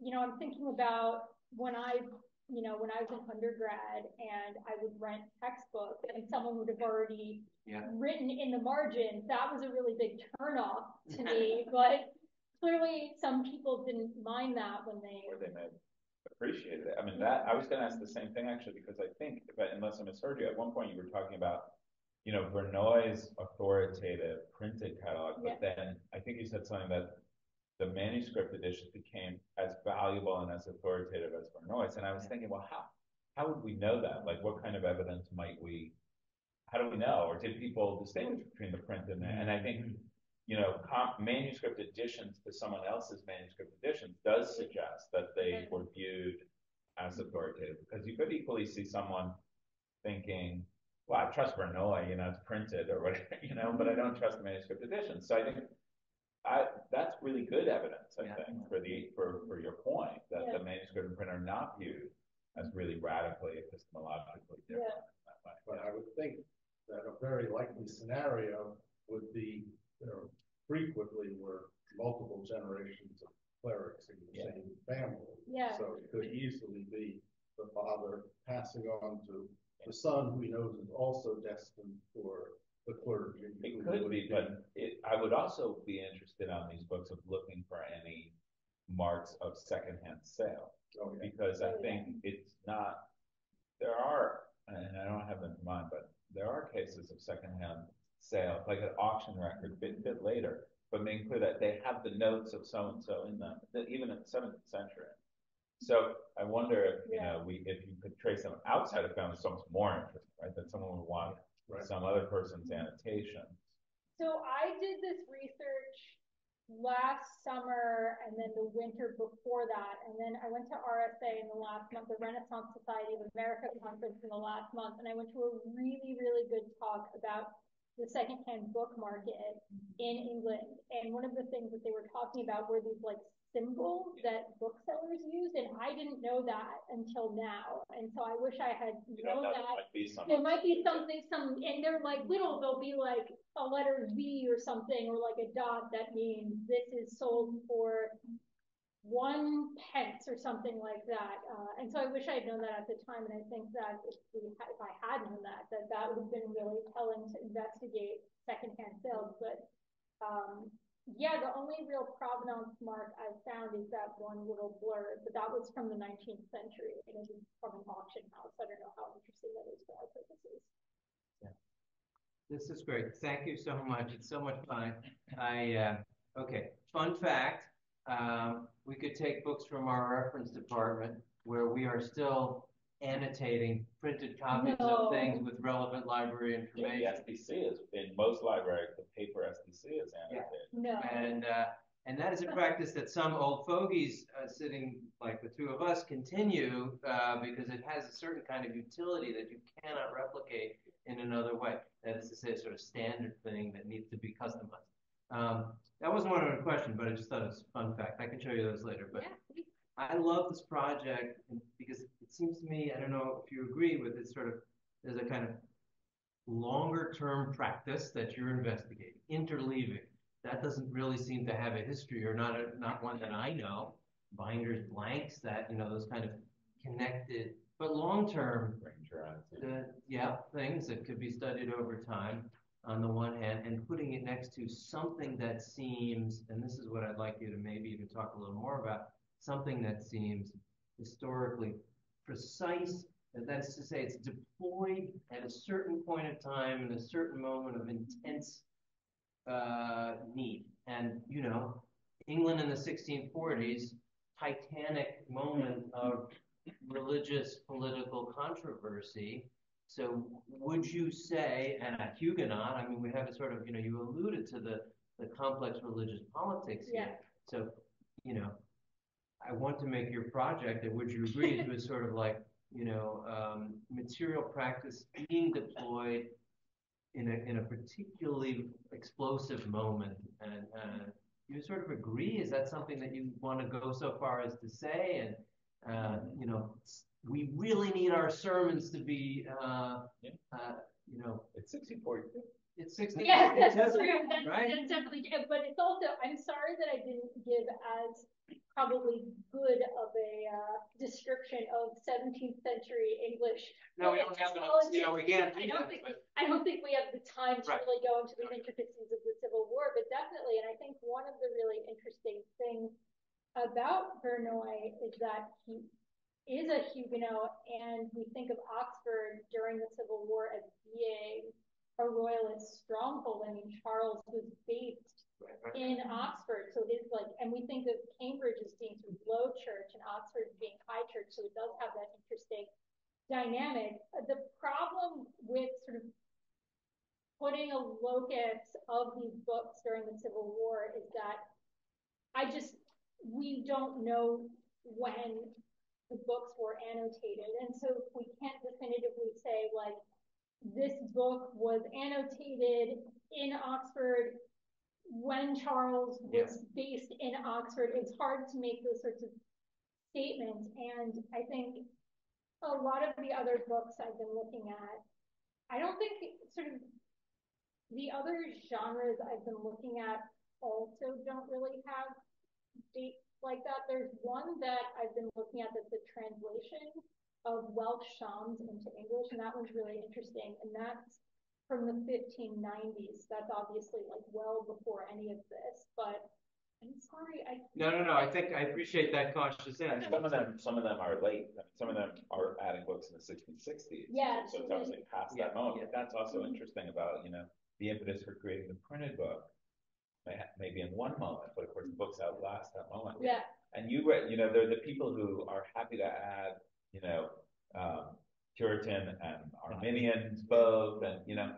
you know, I'm thinking about when I, you know, when I was in undergrad and I would rent textbooks and someone would have already Yeah. written in the margin, that was a really big turnoff to me. But clearly some people didn't mind that when they Or they may appreciate it. I mean, that, I was gonna ask the same thing actually, because I think, but unless I misheard you, at one point you were talking about, you know, Verneuil's authoritative printed catalog, but then I think you said something that the manuscript edition became as valuable and as authoritative as Verneuil's. And I was thinking, well, how, how would we know that? Like, what kind of evidence might we, how do we know? Or did people distinguish between the print and the, and I think, you know, com- manuscript additions to someone else's manuscript editions does suggest that they were viewed as authoritative, because you could equally see someone thinking, well, I trust Verneuil, you know, it's printed or whatever, you know, but I don't trust the manuscript edition. So I think I, that's really good evidence, I think, for the, for, for your point, that the manuscript and print are not viewed as really radically epistemologically different in that way. But I would think that a very likely scenario would be, there frequently were multiple generations of clerics in the Yeah. same family. Yeah. So it could easily be the father passing on to the son who he knows is also destined for the clergy. It could be, but it, I would also be interested on these books of looking for any marks of secondhand sale. Okay. Because I think it's not, there are, and I don't have them in mind, but there are cases of secondhand sale, like an auction record, bit, bit later, but making clear that they have the notes of so-and-so in them, even in the seventh century. So I wonder if, you know, we, if you could trace them outside of family, it's almost more interesting, right? That someone would want some other person's annotation. So I did this research last summer and then the winter before that. And then I went to RSA in the last month, the Renaissance Society of America conference in the last month. And I went to a really, really good talk about the secondhand book market in England. And one of the things that they were talking about were these like symbol that booksellers use, and I didn't know that until now. And so I wish I had You know, known that that. might be something. There might be something, some, and they're like little, they'll be like a letter V or something, or like a dot that means this is sold for one pence or something like that. Uh, and so I wish I had known that at the time, and I think that if we, if I had known that, that that would have been really telling to investigate secondhand sales, but, um, yeah, the only real provenance mark I've found is that one little blurb, but that was from the nineteenth century, and it was from an auction house. I don't know how interesting that is for our purposes. This is great. Thank you so much. It's so much fun. I, uh, okay, fun fact, um, we could take books from our reference department where we are still annotating printed copies No. of things with relevant library Yeah, information. The SDC is, in most libraries, the paper SDC is annotated. No. And, uh, and that is a practice that some old fogies, uh, sitting like the two of us continue, uh, because it has a certain kind of utility that you cannot replicate in another way. That is to say, a sort of standard thing that needs to be customized. Um, that wasn't one of the question, but I just thought it was a fun fact. I can show you those later, but I love this project because it seems to me, I don't know if you agree with it, sort of, there's a kind of longer term practice that you're investigating, interleaving. That doesn't really seem to have a history or not a, not one that I know. Binders, blanks, that, you know, those kind of connected, but long term, the, yeah, things that could be studied over time on the one hand, and putting it next to something that seems, and this is what I'd like you to maybe even talk a little more about, something that seems historically precise. That is to say, it's deployed at a certain point of time in a certain moment of intense uh, need. And, you know, England in the 1640s, titanic moment of religious political controversy. So would you say, and a Huguenot, I mean, we have a sort of, you know, you alluded to the, the complex religious politics here. Yeah. So, you know, I want to make your project, and would you agree to a sort of like, you know, um, material practice being deployed in a, in a particularly explosive moment? And, uh, you sort of agree? Is that something that you want to go so far as to say? And, uh, you know, we really need our sermons to be, uh, Yeah. uh, you know, It's sixteen forty. It's sixteen. Yeah, that's it's- true. That's, right? that's definitely, true. but it's also, I'm sorry that I didn't give as probably good of a uh, description of 17th century English. No, we don't have enough, you know, we can't. I do don't think, I don't think we have the time to Right. really go into the intricacies of the Civil War, but definitely, and I think one of the really interesting things about Verneuil is that he is a Huguenot, and we think of Oxford during the Civil War as being a royalist stronghold. I mean, Charles was based in Oxford, so it is like, and we think of Cambridge as being sort of low church and Oxford being high church, so it does have that interesting dynamic. The problem with sort of putting a locus of these books during the Civil War is that I just, we don't know when the books were annotated. And so we can't definitively say like, this book was annotated in Oxford when Charles was based in Oxford. It's hard to make those sorts of statements. And I think a lot of the other books I've been looking at, I don't think sort of the other genres I've been looking at also don't really have dates like that. There's one that I've been looking at that's a translation of Welsh Psalms into English, and that was really interesting. And that's from the 1590s. That's obviously like well before any of this, but I'm sorry, I. No, no, no, I think, I appreciate that cautious answer. Some of them, some of them are late. I mean, Some of them are adding books in the sixteen sixties. Yeah, So it's absolutely. obviously past Yeah, that moment. yeah. But that's also mm-hmm. interesting about, you know, the impetus for creating the printed book. May ha- Maybe in one moment, but of course, the books outlast that moment. Yeah, And you read, you know, they're the people who are happy to add, you know, um, Puritan and Arminians both, and, you know,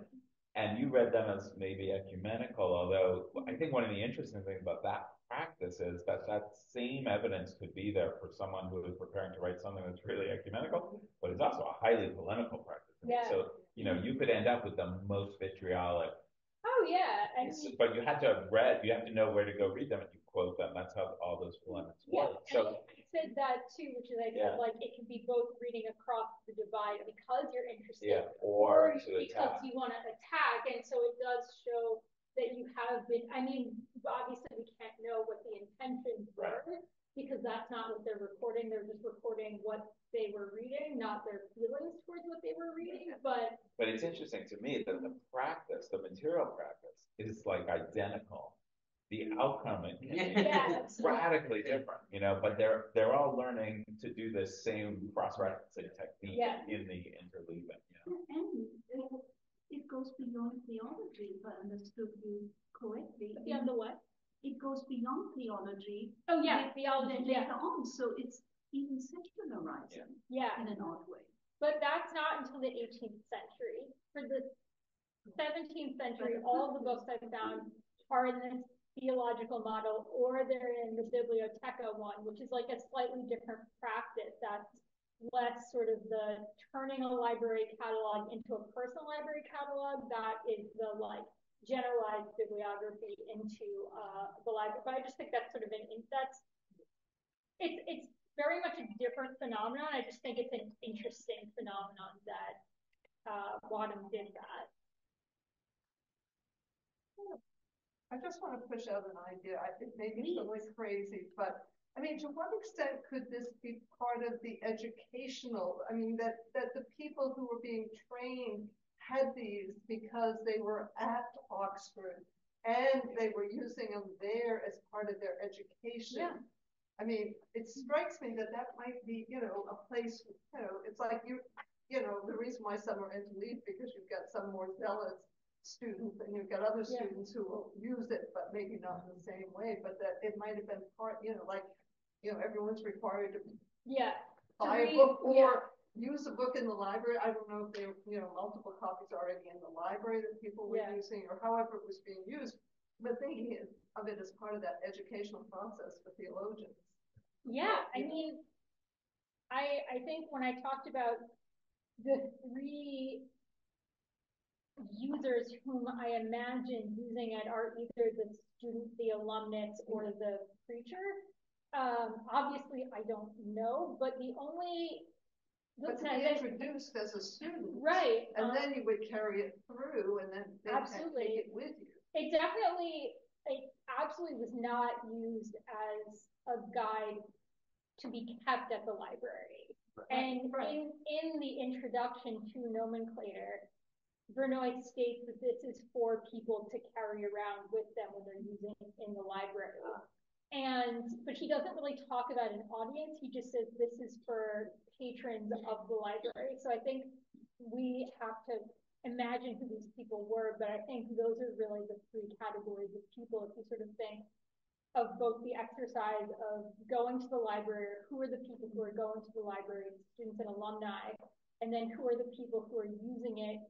and you read them as maybe ecumenical, although I think one of the interesting things about that practice is that that same evidence could be there for someone who is preparing to write something that's really ecumenical, but it's also a highly polemical practice. Yeah. So, you know, you could end up with the most vitriolic oh yeah, I mean, But you had to have read, you have to know where to go read them and you quote them. That's how all those polemics yeah, work. and So, said that too, which is I Yeah. said, like, it can be both reading across the divide because you're interested. yeah, or to because you wanna attack, and so it does show that you have been, I mean, obviously we can't know what the intentions were. Because that's not what they're recording, they're just recording what they were reading, not their feelings towards what they were reading, but But it's interesting to me that the practice, the material practice is like identical. The outcome it can be Yeah. radically different, you know, but they're, they're all learning to do this same cross-referencing technique Yeah. in the interleaving, you know. And uh, it goes beyond theology, if I understood you correctly. beyond the what? It goes beyond theology. Oh, yeah, la- theology, yeah, Later on, so it's even secularizing yeah. in an odd way. But that's not until the eighteenth century. For the seventeenth century, all the books I've found are in this theological model, or they're in the Bibliotheca one, which is like a slightly different practice. That's less sort of the turning a library catalog into a personal library catalog. That is the like generalized bibliography into uh, the library. But I just think that's sort of an that's it's it's very much a different phenomenon. I just think it's an interesting phenomenon that uh, Wadham did that. I just want to push out an idea. I think maybe it's really crazy, but I mean, to what extent could this be part of the educational? I mean, that that the people who were being trained had these because they were at Oxford and they were using them there as part of their education. Yeah. I mean, it strikes me that that might be, you know, a place, you know, it's like you, you know, the reason why some are interleaved because you've got some more zealous students and you've got other Yeah. students who will use it, but maybe not in the same way, but that it might have been part, you know, like, you know, everyone's required to Yeah. To buy a read, book yeah. or use a book in the library. I don't know if there, you know, multiple copies already in the library that people were Yeah. using or however it was being used. But thinking of it as part of that educational process for theologians. Yeah, I mean, I I think when I talked about the three users whom I imagine using it are either the student, the alumnus, or the preacher. Um, obviously, I don't know, but the only But to be introduced as a student. right, And um, then you would carry it through and then they Absolutely. take it with you. it definitely, it absolutely was not used as a guide to be kept at the library. And in, in the introduction to nomenclator, Verneuil states that this is for people to carry around with them when they're using it in the library. And, but he doesn't really talk about an audience, he just says this is for patrons of the library. So I think we have to imagine who these people were, but I think those are really the three categories of people, if you sort of think of both the exercise of going to the library, who are the people who are going to the library, students and alumni, and then who are the people who are using it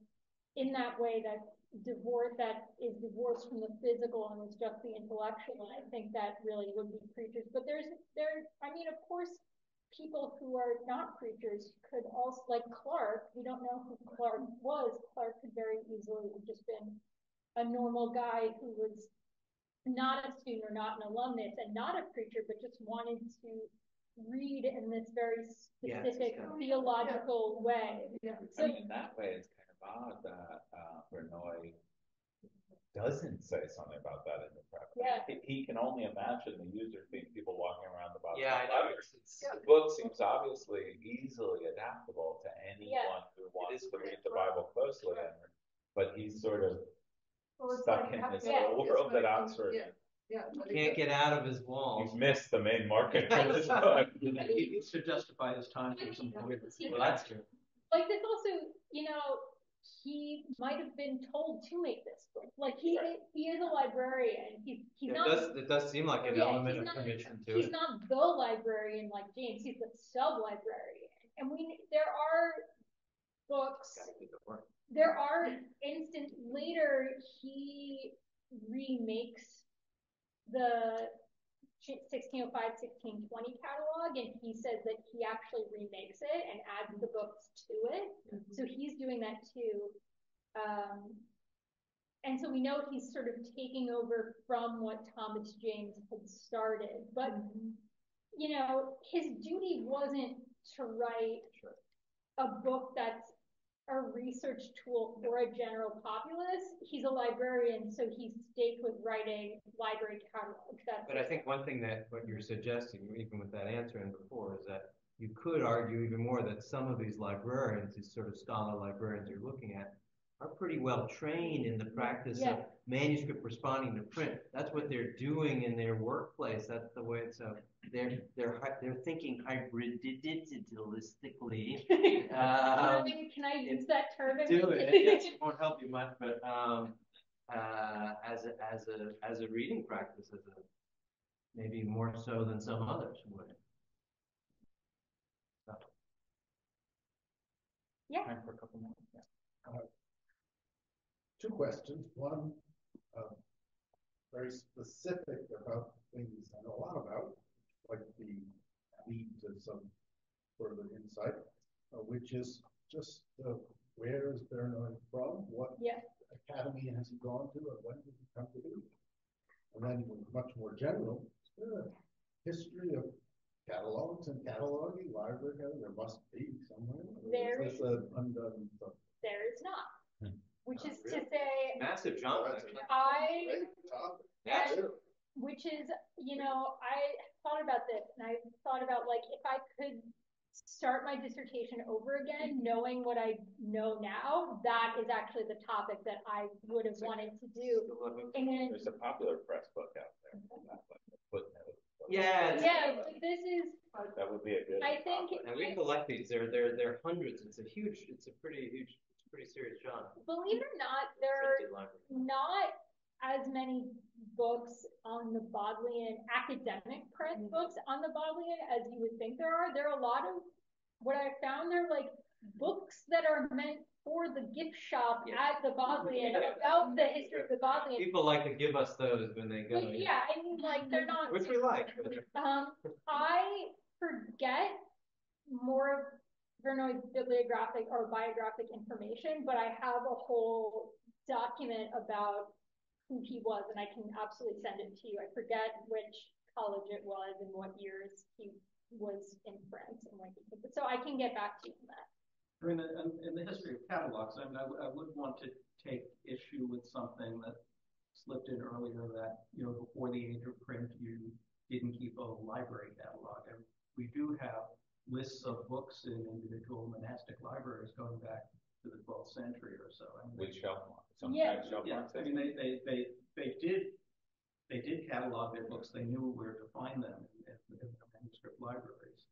in that way that divorce that is divorced from the physical and is just the intellectual. I think that really would be preachers. But there's there, I mean, of course, people who are not preachers could also like Clark. We don't know who Clark was. Clark could very easily have just been a normal guy who was not a student or not an alumnus and not a preacher, but just wanted to read in this very Yeah, specific it's- theological way. Yeah. I mean, in that way, it's kind odd that, uh, Verneuil doesn't say something about that in the preface. Yeah. He, he can only imagine the users being people walking around the bottom. Yeah, I know. letters. It's, The book seems obviously easily adaptable to anyone who wants to read the Bible closely, and- but he's sort of Well, stuck like in this his a little world when at Oxford. Yeah, yeah. but can't get out of his walls. You've missed the main market for this book. He needs to justify his time for some weird. Well, that's true. like this also, you know, he might have been told to make this book. Like he he is a librarian. He's he's It not does, it does seem like an Yeah, element of not- commission to he's it. not the librarian like James. He's the sub librarian. And we there are books Gotta do the work. there are instant later he remakes the 1605 1620 catalog and he says that he actually remakes it and adds the books to it. So he's doing that too. Um and so we know he's sort of taking over from what Thomas James had started, but you know, his duty wasn't to write a book that's a research tool for a general populace. He's a librarian, so he's staked with writing library catalogs. But I think one thing that what you're suggesting, even with that answer and before, is that you could argue even more that some of these librarians, these sort of scholar librarians you're looking at, are pretty well trained in the practice Yeah. of manuscript responding to print. That's what they're doing in their workplace. That's the way it's, uh, they're, they're, they're thinking hybridistically. Can Um, I- Can I use that term? do it. Yes, it won't help you much, but um, uh, as a as a as a reading practice, as a maybe more so than some others would. So, Yeah. Time for a couple more. Yeah. Two questions. One, uh, very specific about things I know a lot about, like the lead to some further insight, uh, which is just uh, where is Bernard from? What Yeah. academy has he gone to, and when did he come to do? And then, much more general, is history of catalogs and cataloging, library, there must be somewhere. There Is this an undone? thought? There is not, which is to say, Massive genre. That's actually. I, Yeah. Too. which is, you know, I thought about this and I thought about like if I could start my dissertation over again, knowing what I know now, that is actually the topic that I would have wanted to do. And There's a popular press book out there. not like a footnote. Yeah. it's- yeah, but this is, That would be a good. I think- topic. And we collect these. They're they're they're hundreds. It's a huge. It's a pretty huge. It's a pretty serious genre. believe it or not, there are not as many books on the Bodleian, academic press books on the Bodleian as you would think there are. There are a lot of, what I found, they're like books that are meant for the gift shop Yeah. at the Bodleian about the history of the Bodleian. People like to give us those when they go. But yeah, I mean, like, they're not. Which we like. Um, I forget more of Verneuil's bibliographic or biographic information, but I have a whole document about who he was, and I can absolutely send it to you. I forget which college it was and what years he was in France and he took it. So I can get back to you on that. I mean, in, the history of catalogs, I mean, I would want to take issue with something that slipped in earlier that, you know, before the age of print, you didn't keep a library catalog. And we do have lists of books in individual monastic libraries going back to the twelfth century or so. I mean, With shelf marks. Some Yeah. kind shelf Yeah, marks. I mean, they, they, they, they did, they did catalog their books, they knew where to find them in, in the manuscript libraries.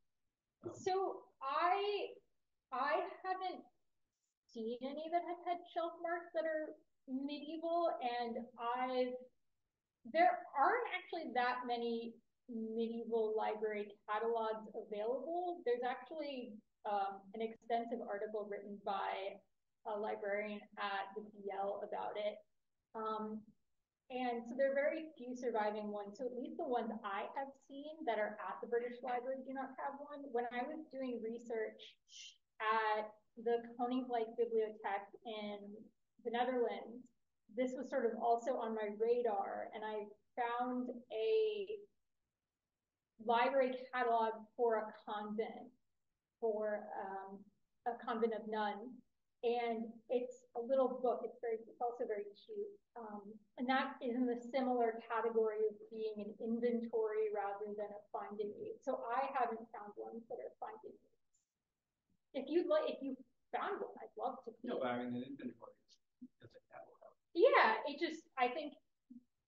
Um, So I, I haven't seen any that have had shelf marks that are medieval, and I've, there aren't actually that many medieval library catalogs available. There's actually um, an extensive article written by a librarian at the DL about it. Um, and so there are very few surviving ones. So at least the ones I have seen that are at the British Library do not have one. When I was doing research at the Koninklijk Bibliotheek in the Netherlands, this was sort of also on my radar, and I found a library catalog for a convent, for um, a convent of nuns. And it's a little book. It's very, it's also very cute. Um, and that is in the similar category of being an inventory rather than a finding aid. So I haven't found ones that are finding aids. If you'd like, if you found one, I'd love to. No, but I mean, an inventory is, is a catalog. Yeah, it just, I think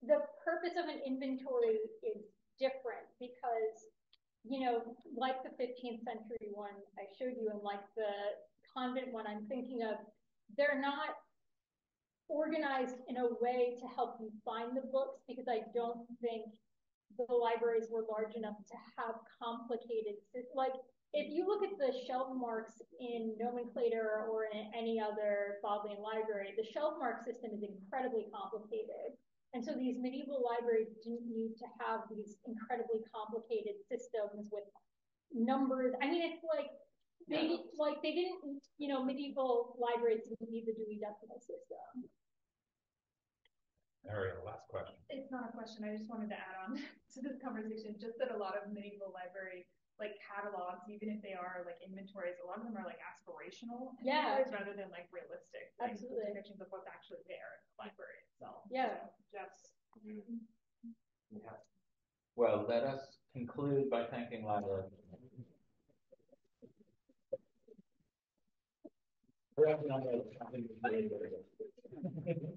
the purpose of an inventory is different because, you know, like the fifteenth century one I showed you and like the convent one I'm thinking of, they're not organized in a way to help you find the books because I don't think the libraries were large enough to have complicated, like, if you look at the shelf marks in nomenclator or in any other Bodleian library, the shelf mark system is incredibly complicated. And so these medieval libraries didn't need to have these incredibly complicated systems with numbers. I mean, it's like they Yeah. like they didn't, you know, medieval libraries didn't need the Dewey Decimal System. Ariel, last question. It's not a question, I just wanted to add on to this conversation, just that a lot of medieval library, like catalogs, even if they are like inventories, a lot of them are like aspirational. Yeah. Rather than like realistic. like, Absolutely. Depictions of what's actually there in the library itself. Yeah. So Just. Mm-hmm. Yeah. Well, let us conclude by thanking Lila.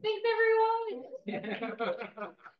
Thanks, everyone.